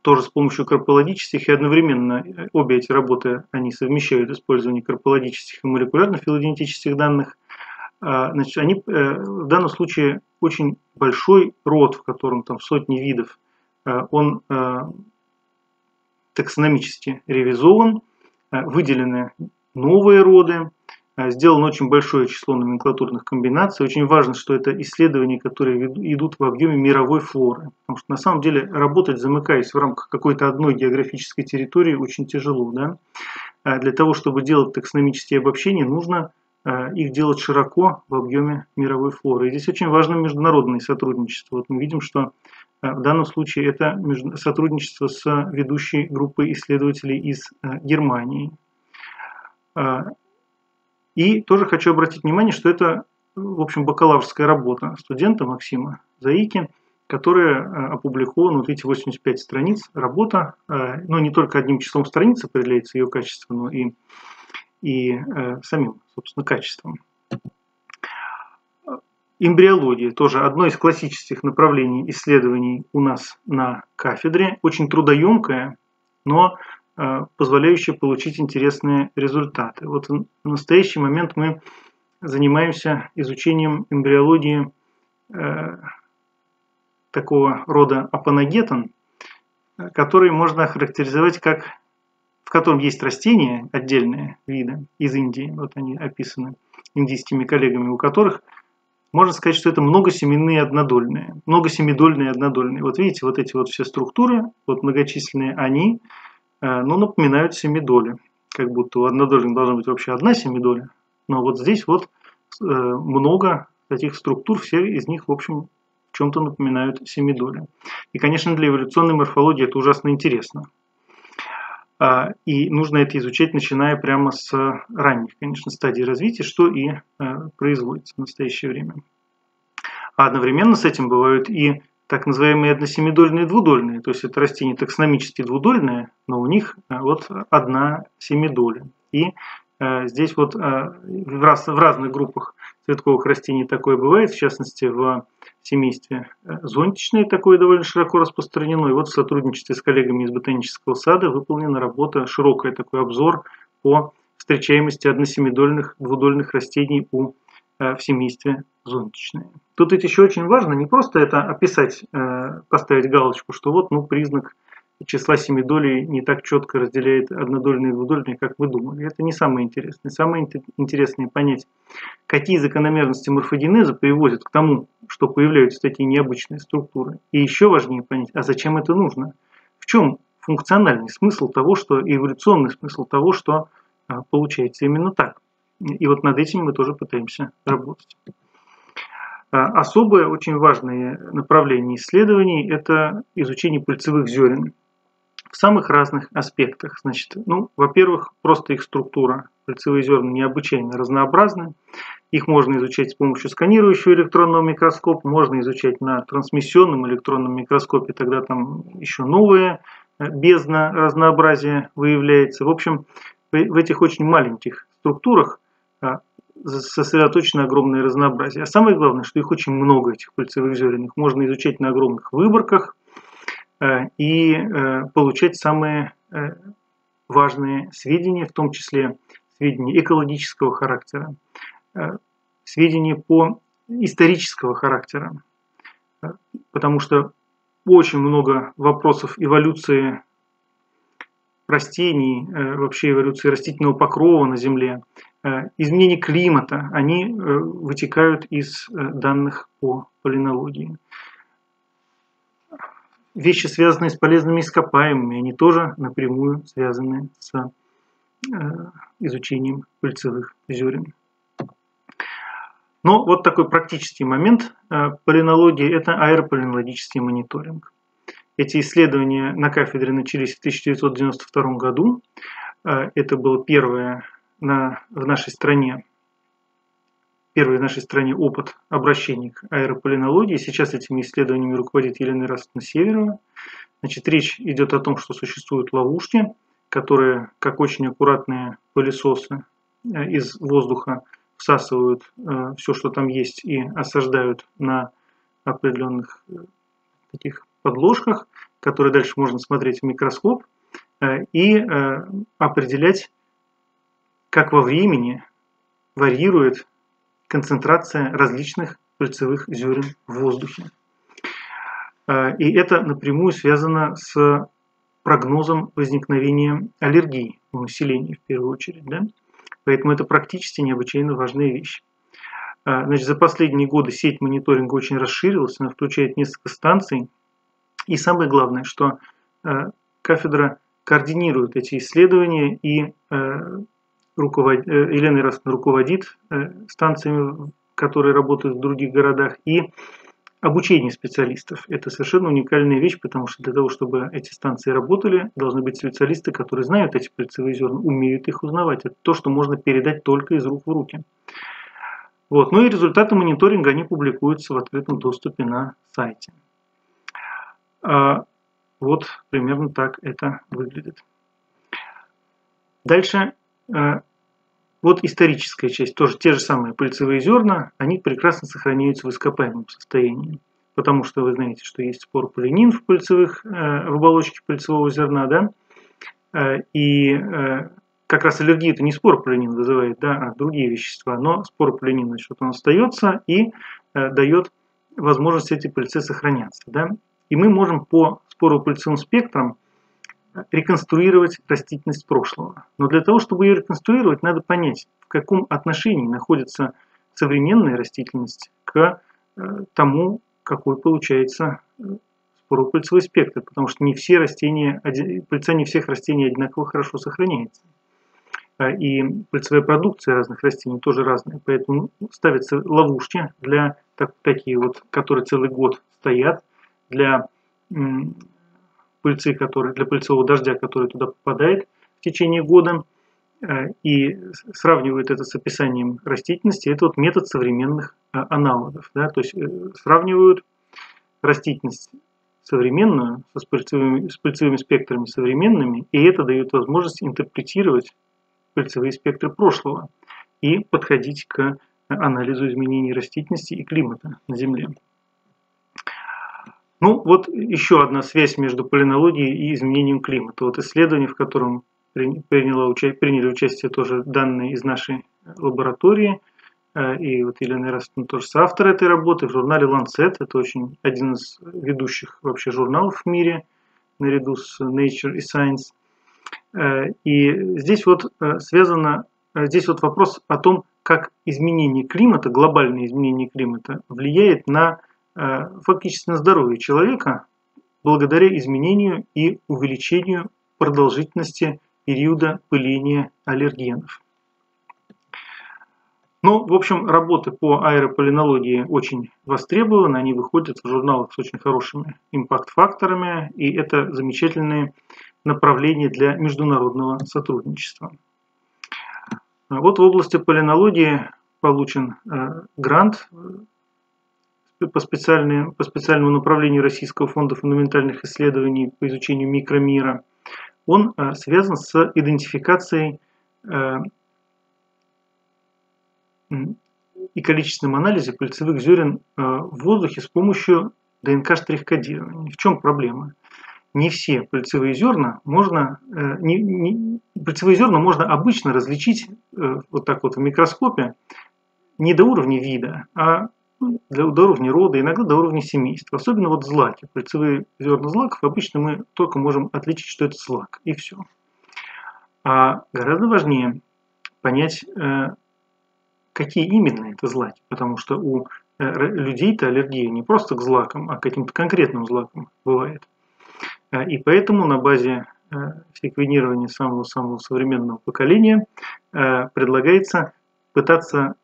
тоже с помощью карпологических и одновременно обе эти работы они совмещают использование карпологических и молекулярных филогенетических данных. Значит, они в данном случае очень большой род, в котором там сотни видов, он таксономически ревизован, э, выделены новые роды, э, сделано очень большое число номенклатурных комбинаций. Очень важно, что это исследования, которые идут в объеме мировой флоры. Потому что на самом деле работать, замыкаясь в рамках какой-то одной географической территории, очень тяжело. Да? А для того, чтобы делать таксономические обобщения, нужно э, их делать широко в объеме мировой флоры. И здесь очень важно международное сотрудничество. Вот мы видим, что в данном случае это сотрудничество с ведущей группой исследователей из э, Германии. Э, и тоже хочу обратить внимание, что это, в общем, бакалаврская работа студента Максима Заики, которая опубликована, вот эти 85 страниц, работа, но не только одним числом страниц определяется ее качество, но и, и самим, собственно, качеством. Эмбриология тоже одно из классических направлений исследований у нас на кафедре. Очень трудоемкое, но э, позволяющее получить интересные результаты. Вот в настоящий момент мы занимаемся изучением эмбриологии э, такого рода апанагетон, который можно охарактеризовать как в котором есть растения отдельные виды из Индии, вот они описаны индийскими коллегами, у которых можно сказать, что это многосеменные однодольные. Многосемидольные однодольные. Вот видите, вот эти вот все структуры, вот многочисленные, они э, ну, напоминают семидоли. Как будто у однодольных должна быть вообще одна семидоля. Но вот здесь вот э, много таких структур, все из них, в общем, в чем-то напоминают семидоли. И, конечно, для эволюционной морфологии это ужасно интересно. А, и нужно это изучать, начиная прямо с ранних, конечно, стадий развития, что и э, производится в настоящее время. А одновременно с этим бывают и так называемые односемидольные двудольные, то есть это растения таксономически двудольные, но у них э, вот одна семидоля. И э, здесь вот в, раз, в разных группах цветковых растений такое бывает, в частности в семействе э, зонтичные, такое довольно широко распространено. И вот в сотрудничестве с коллегами из ботанического сада выполнена работа, широкий такой обзор по встречаемости односемидольных, двудольных растений у, э, в семействе зонтичные. Тут ведь еще очень важно не просто это описать, э, поставить галочку, что вот ну, признак числа семидолей не так четко разделяет однодольные и двудольные, как вы думали. Это не самое интересное. Самое интересное понять, какие закономерности морфогенеза приводят к тому, что появляются такие необычные структуры. И еще важнее понять, а зачем это нужно? В чем функциональный смысл того, что эволюционный смысл того, что а, получается именно так. И вот над этим мы тоже пытаемся работать. А, особое, очень важное направление исследований – это изучение пыльцевых зерен в самых разных аспектах. Значит, ну, во-первых, просто их структура. Пыльцевые зерна необычайно разнообразны. Их можно изучать с помощью сканирующего электронного микроскопа, можно изучать на трансмиссионном электронном микроскопе, тогда там еще новые э, бездна разнообразия выявляется. В общем, в этих очень маленьких структурах а, сосредоточено огромное разнообразие. А самое главное, что их очень много, этих пыльцевых зерен. Их можно изучать на огромных выборках, и э, получать самые э, важные сведения, в том числе сведения экологического характера, сведения по исторического характера, потому что очень много вопросов эволюции растений, вообще эволюции растительного покрова на Земле, изменений климата, они вытекают из данных по полинологии вещи, связанные с полезными ископаемыми, они тоже напрямую связаны с изучением пыльцевых зерен. Но вот такой практический момент полинологии – это аэрополинологический мониторинг. Эти исследования на кафедре начались в 1992 году. Это было первое на, в нашей стране первый в нашей стране опыт обращения к аэрополинологии. Сейчас этими исследованиями руководит Елена Ирастовна Северова. Значит, речь идет о том, что существуют ловушки, которые, как очень аккуратные пылесосы э, из воздуха, всасывают э, все, что там есть, и осаждают на определенных э, таких подложках, которые дальше можно смотреть в микроскоп, и определять, как во времени варьирует концентрация различных пыльцевых зерен в воздухе. А, и это напрямую связано с прогнозом возникновения аллергии у населения в первую очередь. Да? Поэтому это практически необычайно важная вещь. А, значит, за последние годы сеть мониторинга очень расширилась, она включает несколько станций. И самое главное, что а, кафедра координирует эти исследования и руковод... Э, Елена Ирасовна руководит э, станциями, которые работают в других городах, и обучение специалистов. Это совершенно уникальная вещь, потому что для того, чтобы эти станции работали, должны быть специалисты, которые знают эти пыльцевые зерна, умеют их узнавать. Это то, что можно передать только из рук в руки. Вот. Ну и результаты мониторинга, они публикуются в открытом доступе на сайте. А, вот примерно так это выглядит. Дальше вот историческая часть, тоже те же самые пыльцевые зерна, они прекрасно сохраняются в ископаемом состоянии. Потому что вы знаете, что есть спорополинин в, пыльцевых, э, в оболочке пыльцевого зерна, да, э, и э, как раз аллергию это не спорополинин вызывает, да, а другие вещества, но спорополинин, значит, он остается и дает возможность эти пыльцы сохраняться, да. И мы можем по споропыльцевым спектрам реконструировать растительность прошлого. Но для того, чтобы ее реконструировать, надо понять, в каком отношении находится современная растительность к э, тому, какой получается э, споропыльцевый спектр, потому что не все растения, пыльца не всех растений одинаково хорошо сохраняется. А, и пыльцевая продукция разных растений тоже разная, поэтому ставятся ловушки для так, такие вот, которые целый год стоят, для пыльцы, которые, для пыльцового дождя, который туда попадает в течение года, э, и сравнивают это с описанием растительности. Это вот метод современных э, аналогов. Да? То есть э, сравнивают растительность современную с пыльцевыми, с пыльцевыми спектрами современными, и это дает возможность интерпретировать пыльцевые спектры прошлого и подходить к анализу изменений растительности и климата на Земле. Ну, вот еще одна связь между полинологией и изменением климата. Вот исследование, в котором приняло, приняли участие тоже данные из нашей лаборатории, э, и вот Елена Ирастовна тоже соавтор этой работы в журнале Lancet. Это очень один из ведущих вообще журналов в мире, наряду с Nature и Science. Э, и здесь вот э, связано, здесь вот вопрос о том, как изменение климата, глобальное изменение климата влияет на Э, фактически на здоровье человека благодаря изменению и увеличению продолжительности периода пыления аллергенов. Ну, в общем, работы по аэрополинологии очень востребованы, они выходят в журналах с очень хорошими импакт-факторами, и это замечательные направления для международного сотрудничества. Вот в области полинологии получен э, грант по, специальной, по специальному направлению Российского фонда фундаментальных исследований по изучению микромира, он э, связан с идентификацией э, и количественным анализом пыльцевых зерен э, в воздухе с помощью ДНК-штрих-кодирования. В чем проблема? Не все пыльцевые зерна можно, не, не, пыльцевые зерна можно обычно различить вот так вот в микроскопе не до уровня вида, а для, до уровня рода, иногда до уровня семейства. Особенно вот злаки. Пыльцевые зерна злаков обычно мы только можем отличить, что это злак, и все. А гораздо важнее понять, э, какие именно это злаки, потому что у э, людей-то аллергия не просто к злакам, а к каким-то конкретным злакам бывает. Э, и поэтому на базе секвенирования самого-самого современного поколения, предлагается пытаться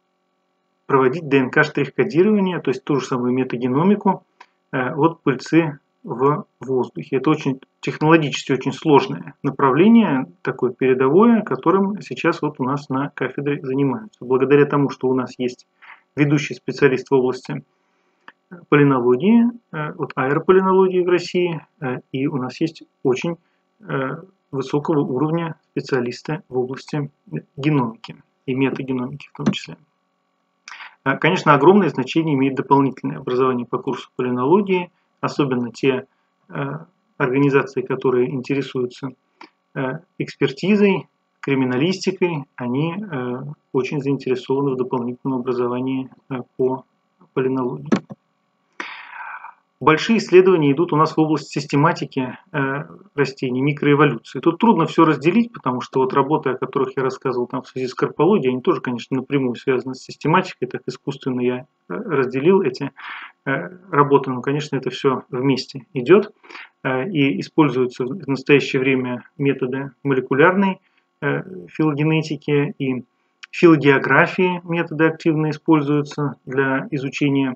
проводить ДНК-штрих-кодирование, то есть ту же самую метагеномику от пыльцы в воздухе. Это очень технологически очень сложное направление, такое передовое, которым сейчас вот у нас на кафедре занимаются. Благодаря тому, что у нас есть ведущий специалист в области полинологии, э, вот аэрополинологии в России, э, и у нас есть очень э, высокого уровня специалисты в области геномики и метагеномики в том числе. Конечно, огромное значение имеет дополнительное образование по курсу полинологии, особенно те организации, которые интересуются экспертизой, криминалистикой, они очень заинтересованы в дополнительном образовании по полинологии. Большие исследования идут у нас в область систематики э, растений, микроэволюции. Тут трудно все разделить, потому что вот работы, о которых я рассказывал там в связи с карпологией, они тоже, конечно, напрямую связаны с систематикой, так искусственно я э, разделил эти э, работы, но, конечно, это все вместе идет и используются в настоящее время методы молекулярной филогенетики и филогеографии методы активно используются для изучения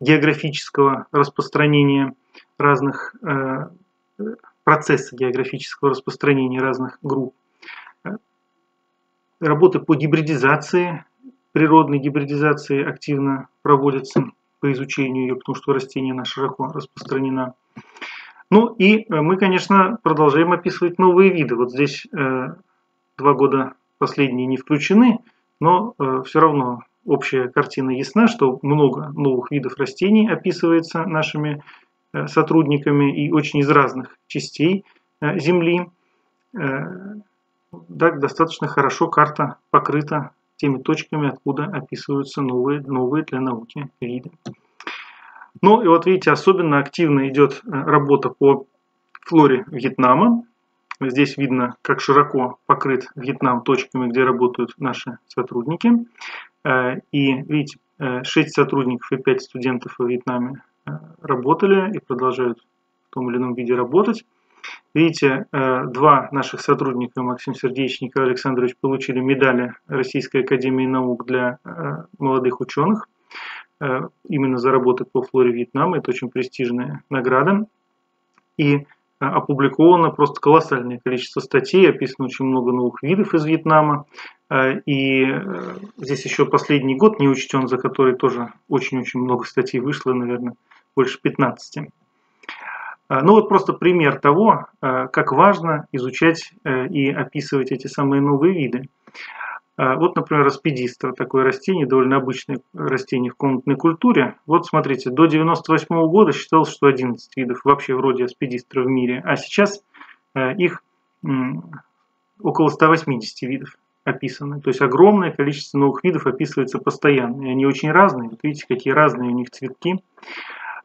географического распространения разных э, процесса географического распространения разных групп. Работы по гибридизации, природной гибридизации активно проводятся по изучению ее, потому что растение она широко распространена. Ну и э, мы, конечно, продолжаем описывать новые виды. Вот здесь э, два года последние не включены, но все равно общая картина ясна, что много новых видов растений описывается нашими э, сотрудниками и очень из разных частей э, Земли. Так, э, достаточно хорошо карта покрыта теми точками, откуда описываются новые, новые для науки виды. Ну и вот видите, особенно активно идет работа по флоре Вьетнама. Здесь видно, как широко покрыт Вьетнам точками, где работают наши сотрудники. Э, и видите, 6 э, сотрудников и 5 студентов во Вьетнаме э, работали и продолжают в том или ином виде работать. Видите, два наших сотрудника, Максим Сергеевич и Александрович, получили медали Российской Академии Наук для молодых ученых именно за работы по флоре Вьетнама. Это очень престижная награда. И опубликовано просто колоссальное количество статей, описано очень много новых видов из Вьетнама. Э, и э, здесь еще последний год не учтен, за который тоже очень-очень много статей вышло, наверное, больше 15. Э, ну вот просто пример того, как важно изучать и описывать эти самые новые виды. Вот, например, аспидистра, такое растение, довольно обычное растение в комнатной культуре. Вот смотрите, до 98 года считалось, что 11 видов вообще вроде аспидистра в мире, а сейчас их около 180 видов описаны. То есть огромное количество новых видов описывается постоянно. И они очень разные. Вот видите, какие разные у них цветки.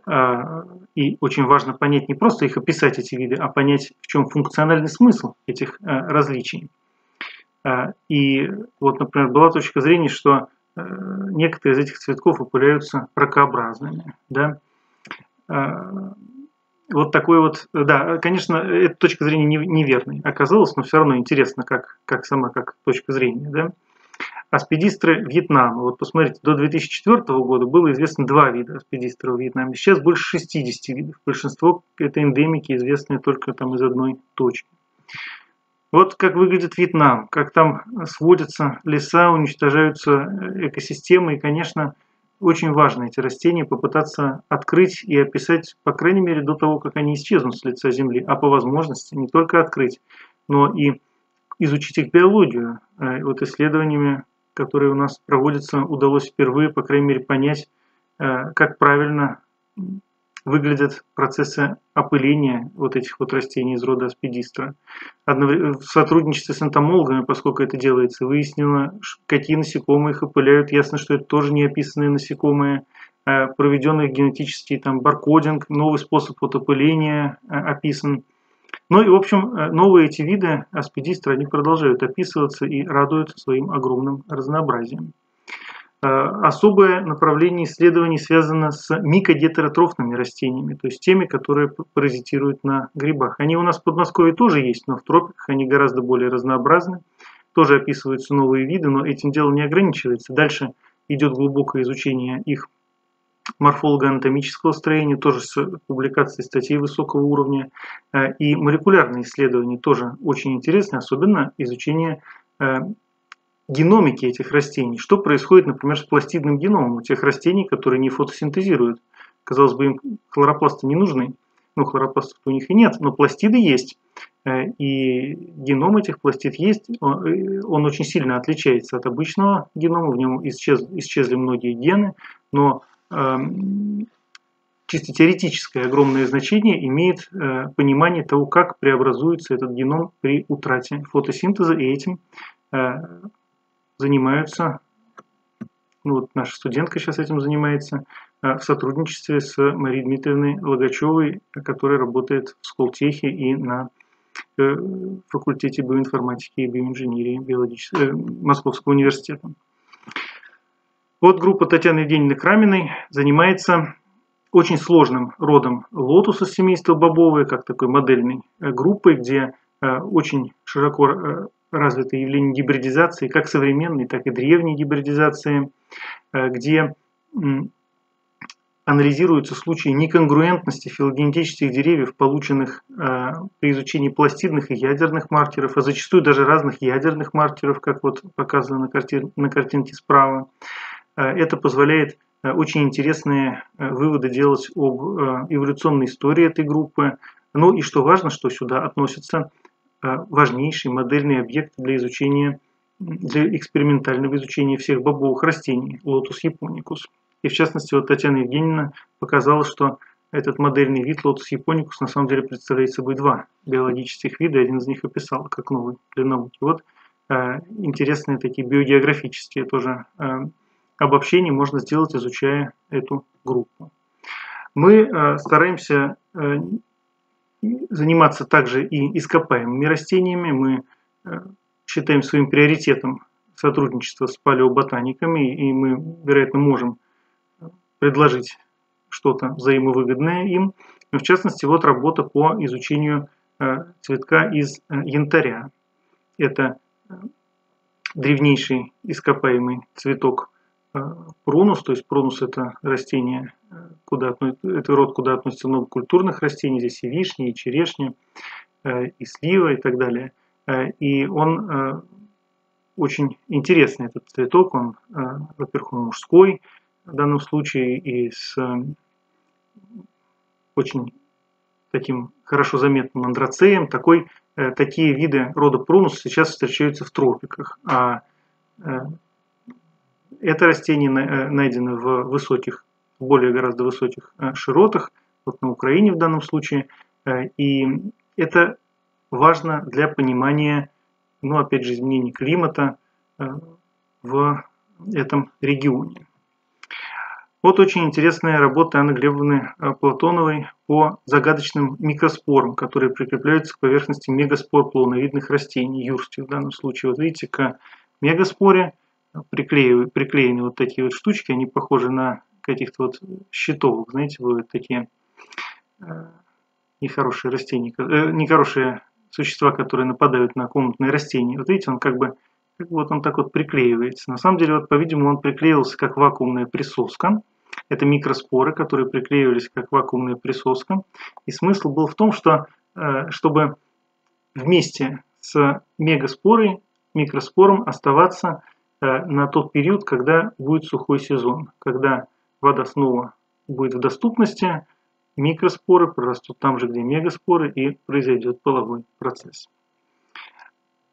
А, и очень важно понять не просто их описать, эти виды, а понять, в чем функциональный смысл этих а, различий. А, и вот, например, была точка зрения, что некоторые из этих цветков опыляются ракообразными. Да? вот такой вот, да, конечно, эта точка зрения неверной оказалась, но все равно интересно, как, как сама как точка зрения, да. Аспидистры Вьетнама. Вот посмотрите, до 2004 года было известно два вида аспидистров в Вьетнаме. Сейчас больше 60 видов. Большинство это эндемики, известные только там из одной точки. Вот как выглядит Вьетнам, как там сводятся леса, уничтожаются экосистемы. И, конечно, очень важно эти растения попытаться открыть и описать, по крайней мере, до того, как они исчезнут с лица Земли, а по возможности не только открыть, но и изучить их биологию. Э, вот исследованиями, которые у нас проводятся, удалось впервые, по крайней мере, понять, э, как правильно выглядят процессы опыления вот этих вот растений из рода аспидистра. В сотрудничестве с энтомологами, поскольку это делается, выяснено, какие насекомые их опыляют. Ясно, что это тоже не описанные насекомые. А проведенный генетический там баркодинг, новый способ вот опыления а, описан. Ну и, в общем, э, новые эти виды аспидистра, они продолжают описываться и радуют своим огромным разнообразием. Особое направление исследований связано с микодетеротрофными растениями, то есть теми, которые паразитируют на грибах. Они у нас в Подмосковье тоже есть, но в тропиках они гораздо более разнообразны. Тоже описываются новые виды, но этим дело не ограничивается. Дальше идет глубокое изучение их морфолого-анатомического строения, тоже с публикацией статей высокого уровня. Э, и молекулярные исследования тоже очень интересны, особенно изучение э, геномики этих растений. Что происходит, например, с пластидным геномом у тех растений, которые не фотосинтезируют. Казалось бы, им хлоропласты не нужны. Ну, хлоропластов у них и нет, но пластиды есть. Э, и геном этих пластид есть. Он очень сильно отличается от обычного генома. В нем исчез, исчезли многие гены, но Эм, чисто теоретическое огромное значение имеет э, понимание того, как преобразуется этот геном при утрате фотосинтеза, и этим э, занимаются, ну вот наша студентка сейчас этим занимается, э, в сотрудничестве с Марией Дмитриевной Логачевой, которая работает в Сколтехе и на факультете биоинформатики и биоинженерии Московского университета. Вот группа Татьяны Евгеньевны Краминой занимается очень сложным родом лотуса семейства бобовые, как такой модельной э, группой, где э, очень широко э, развито явление гибридизации, как современной, так и древней гибридизации, где анализируются случаи неконгруентности филогенетических деревьев, полученных при изучении пластидных и ядерных маркеров, а зачастую даже разных ядерных маркеров, как вот показано на, картин, на картинке справа. Э, это позволяет э, очень интересные э, выводы делать об эволюционной истории этой группы. Ну и что важно, что сюда относятся важнейшие модельные объекты для изучения, для экспериментального изучения всех бобовых растений, Lotus japonicus. И в частности, вот Татьяна Евгеньевна показала, что этот модельный вид Lotus japonicus на самом деле представляет собой два биологических вида, один из них описал как новый для науки. Вот интересные такие биогеографические тоже обобщений можно сделать, изучая эту группу. Мы стараемся заниматься также и ископаемыми растениями. Мы э, считаем своим приоритетом сотрудничество с палеоботаниками, и мы, вероятно, можем предложить что-то взаимовыгодное им. В частности, вот работа по изучению цветка из янтаря. Это древнейший ископаемый цветок Пронус, то есть пронус это растение, куда, это род, куда относится много культурных растений, здесь и вишни, и черешня, э, и слива и так далее. Э, и он э, очень интересный, этот цветок, он, во-первых, он мужской в данном случае и с очень таким хорошо заметным андрацеем. Такой, такие виды рода пронус сейчас встречаются в тропиках, а это растение э, найдено в высоких, более гораздо высоких э, широтах, вот на Украине в данном случае. Э, и это важно для понимания, ну опять же, изменений климата в этом регионе. Вот очень интересная работа Анны Глебовны Платоновой по загадочным микроспорам, которые прикрепляются к поверхности мегаспор плавновидных растений, юрстий в данном случае. Вот видите, к мегаспоре – приклеены, приклеены вот такие вот штучки, они похожи на каких-то вот щитовок, знаете, бывают такие э, нехорошие растения, э, нехорошие существа, которые нападают на комнатные растения. Вот видите, он как бы, как вот он так вот приклеивается. На самом деле, вот, по-видимому, он приклеился как вакуумная присоска. Это микроспоры, которые приклеивались как вакуумная присоска. И смысл был в том, что э, чтобы вместе с мегаспорой, микроспором оставаться на тот период, когда будет сухой сезон, когда вода снова будет в доступности, микроспоры прорастут там же, где мегаспоры, и произойдет половой процесс.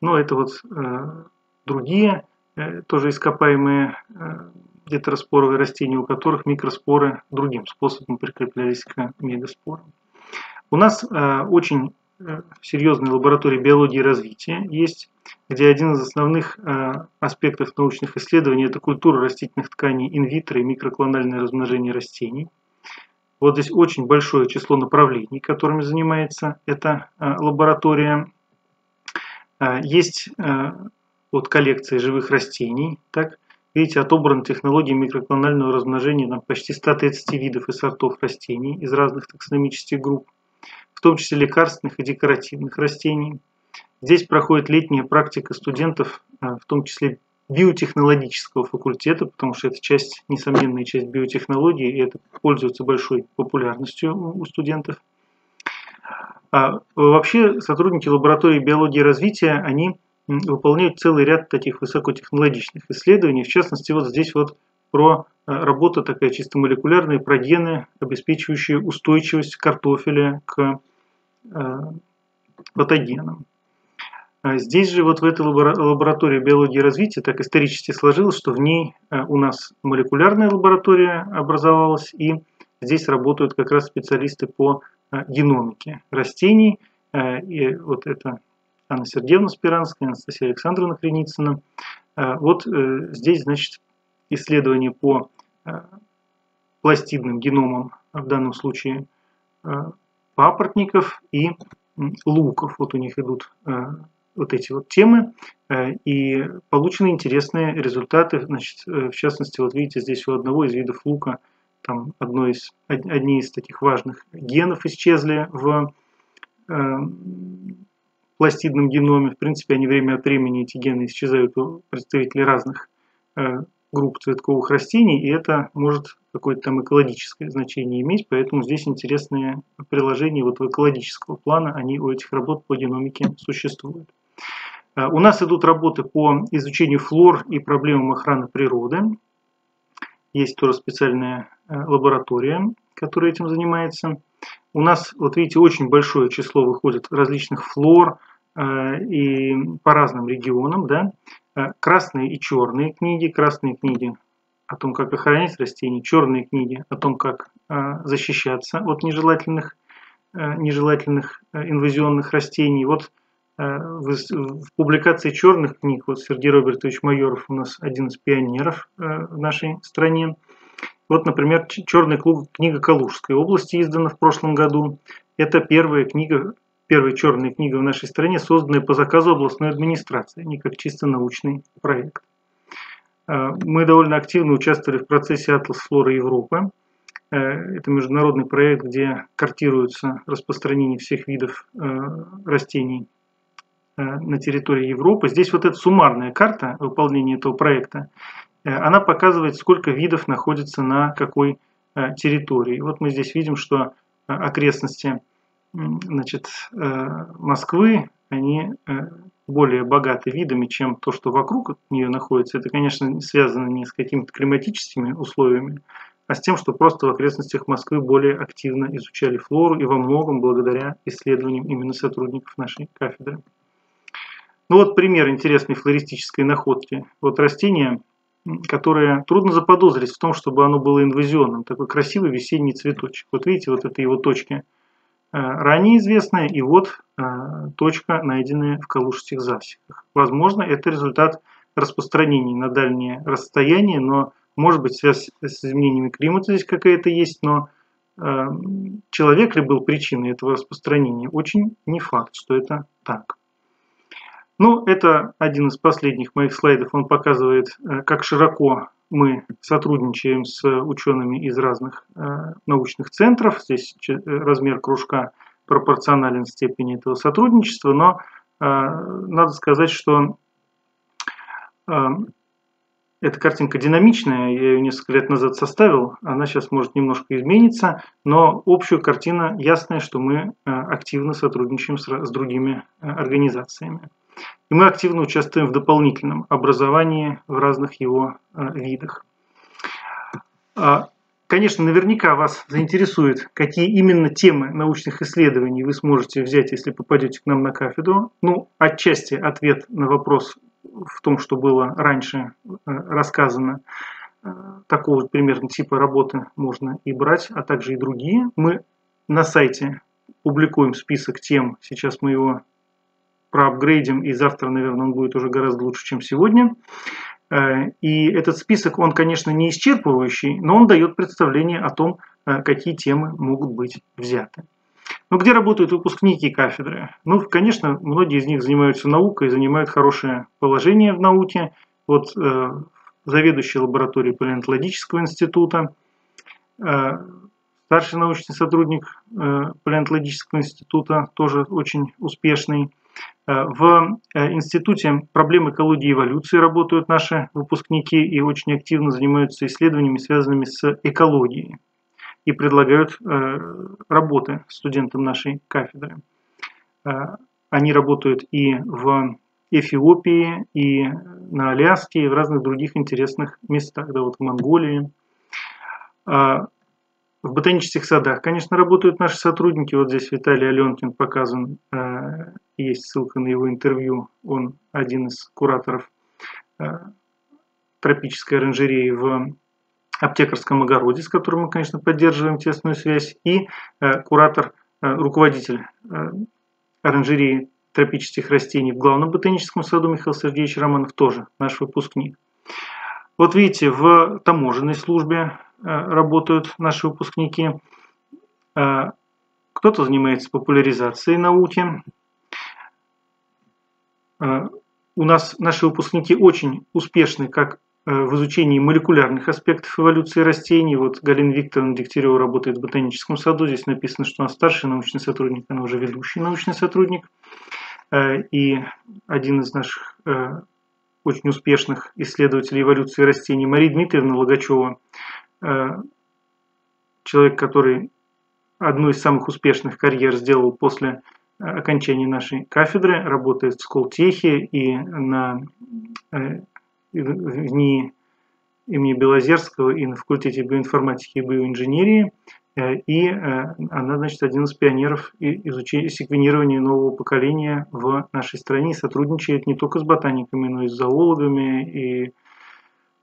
Но это вот э, другие, э, тоже ископаемые э, гетероспоровые растения, у которых микроспоры другим способом прикреплялись к мегаспорам. У нас э, очень Э, серьезной лаборатории биологии и развития есть, где один из основных э, аспектов научных исследований – это культура растительных тканей инвитро и микроклональное размножение растений. Вот здесь очень большое число направлений, которыми занимается эта э, лаборатория. Есть вот коллекция живых растений, так, Видите, отобраны технологии микроклонального размножения на почти 130 видов и сортов растений из разных таксономических групп, в том числе лекарственных и декоративных растений. Здесь проходит летняя практика студентов, в том числе биотехнологического факультета, потому что это часть, несомненная часть биотехнологии, и это пользуется большой популярностью у студентов. А вообще сотрудники лаборатории биологии и развития, они выполняют целый ряд таких высокотехнологичных исследований. В частности, вот здесь вот про э, работа такая чисто молекулярная, про гены, обеспечивающие устойчивость картофеля к э, патогенам. А здесь же вот в этой лаборатории биологии развития так исторически сложилось, что в ней э, у нас молекулярная лаборатория образовалась, и здесь работают как раз специалисты по э, геномике растений. И вот это Анна Сергеевна Спиранская, Анастасия Александровна Хреницына. Вот здесь, значит, исследования по пластидным геномам, в данном случае папоротников и луков. Вот у них идут вот эти вот темы, э, и получены интересные результаты. Значит, э, в частности, вот видите, здесь у одного из видов лука там одно из, одни из таких важных генов исчезли в э, пластидном геноме. В принципе, они время от времени, эти гены исчезают у представителей разных э, групп цветковых растений, и это может какое-то там экологическое значение иметь, поэтому здесь интересные приложения вот экологического плана, они у этих работ по геномике существуют. Э, у нас идут работы по изучению флор и проблемам охраны природы. Есть тоже специальная э, лаборатория, которая этим занимается. У нас, вот видите, очень большое число выходит различных флор э, и по разным регионам. Да? Красные и черные книги. Красные книги о том, как охранять растения, черные книги о том, как защищаться от нежелательных, нежелательных инвазионных растений. Вот Э, в публикации черных книг, вот Сергей Робертович Майоров у нас один из пионеров э, в нашей стране. Вот, например, черная книга Калужской области издана в прошлом году. Это первая книга, первая черная книга в нашей стране, созданная по заказу областной администрации, не как чисто научный проект. Э, мы довольно активно участвовали в процессе «Атлас флоры Европы». Это международный проект, где картируется распространение всех видов растений Э, на территории Европы. Здесь вот эта суммарная карта выполнения этого проекта, э, она показывает, сколько видов находится на какой э, территории. Вот мы здесь видим, что окрестности значит, Москвы, они более богаты видами, чем то, что вокруг нее находится. Это, конечно, связано не с какими-то климатическими условиями, а с тем, что просто в окрестностях Москвы более активно изучали флору и во многом благодаря исследованиям именно сотрудников нашей кафедры. Ну вот пример интересной флористической находки. Вот растение, которое трудно заподозрить в том, чтобы оно было инвазионным. Такой красивый весенний цветочек. Вот видите, вот это его точки э, ранее известная, и вот э, точка, найденная в калужских засеках. Возможно, это результат распространения на дальние расстояния, но может быть связь с изменениями климата здесь какая-то есть, но э, человек ли был причиной этого распространения, очень не факт, что это так. Ну, это один из последних моих слайдов. Он показывает, э, как широко мы сотрудничаем с учеными из разных э, научных центров. Здесь э, размер кружка пропорционален степени этого сотрудничества, но надо сказать, что эта картинка динамичная, я ее несколько лет назад составил, она сейчас может немножко измениться, но общая картина ясная, что мы активно сотрудничаем с другими организациями. И мы активно участвуем в дополнительном образовании в разных его э, видах. А, конечно, наверняка вас заинтересует, какие именно темы научных исследований вы сможете взять, если попадете к нам на кафедру. Ну, отчасти ответ на вопрос в том, что было раньше э, рассказано. Э, такого примерно типа работы можно и брать, а также и другие. Мы на сайте публикуем список тем, сейчас мы его проапгрейдим, и завтра, наверное, он будет уже гораздо лучше, чем сегодня. Э, и этот список, он, конечно, не исчерпывающий, но он дает представление о том, э, какие темы могут быть взяты. Но где работают выпускники кафедры? Ну, конечно, многие из них занимаются наукой, занимают хорошее положение в науке. Вот э, заведующий лабораторией палеонтологического института, старший научный сотрудник палеонтологического института, тоже очень успешный. В Институте проблем экологии и эволюции работают наши выпускники и очень активно занимаются исследованиями, связанными с экологией и предлагают работы студентам нашей кафедры. Они работают и в Эфиопии, и на Аляске, и в разных других интересных местах, да, вот в Монголии. В ботанических садах, конечно, работают наши сотрудники. Вот здесь Виталий Аленкин показан, есть ссылка на его интервью. Он один из кураторов а, тропической оранжереи в аптекарском огороде, с которым мы, конечно, поддерживаем тесную связь, и куратор, руководитель оранжереи тропических растений в главном ботаническом саду Михаил Сергеевич Романов тоже наш выпускник. Вот видите, в таможенной службе э, работают наши выпускники. Э, кто-то занимается популяризацией науки. Э, у нас наши выпускники очень успешны как в изучении молекулярных аспектов эволюции растений. Вот Галина Викторовна Дегтярева работает в ботаническом саду. Здесь написано, что она старший научный сотрудник, она уже ведущий научный сотрудник. Э, и один из наших э, очень успешных исследователей эволюции растений Мария Дмитриевна Логачева, э, человек, который одну из самых успешных карьер сделал после окончания нашей кафедры, работает в Сколтехе и на в НИИ имени Белозерского и на факультете биоинформатики и биоинженерии. Э, и э, она, значит, один из пионеров изучения секвенирования нового поколения в нашей стране. Сотрудничает не только с ботаниками, но и с зоологами, и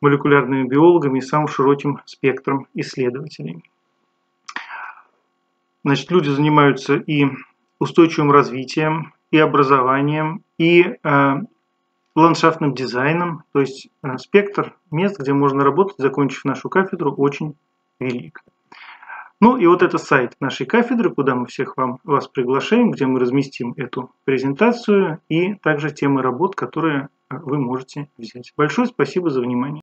молекулярными биологами, и самым широким спектром исследователей. Значит, люди занимаются и устойчивым развитием, и образованием, и э, ландшафтным дизайном. То есть э, спектр мест, где можно работать, закончив нашу кафедру, очень велик. Ну и вот это сайт нашей кафедры, куда мы всех вам, вас приглашаем, где мы разместим эту презентацию и также темы работ, которые э, вы можете взять. Большое спасибо за внимание.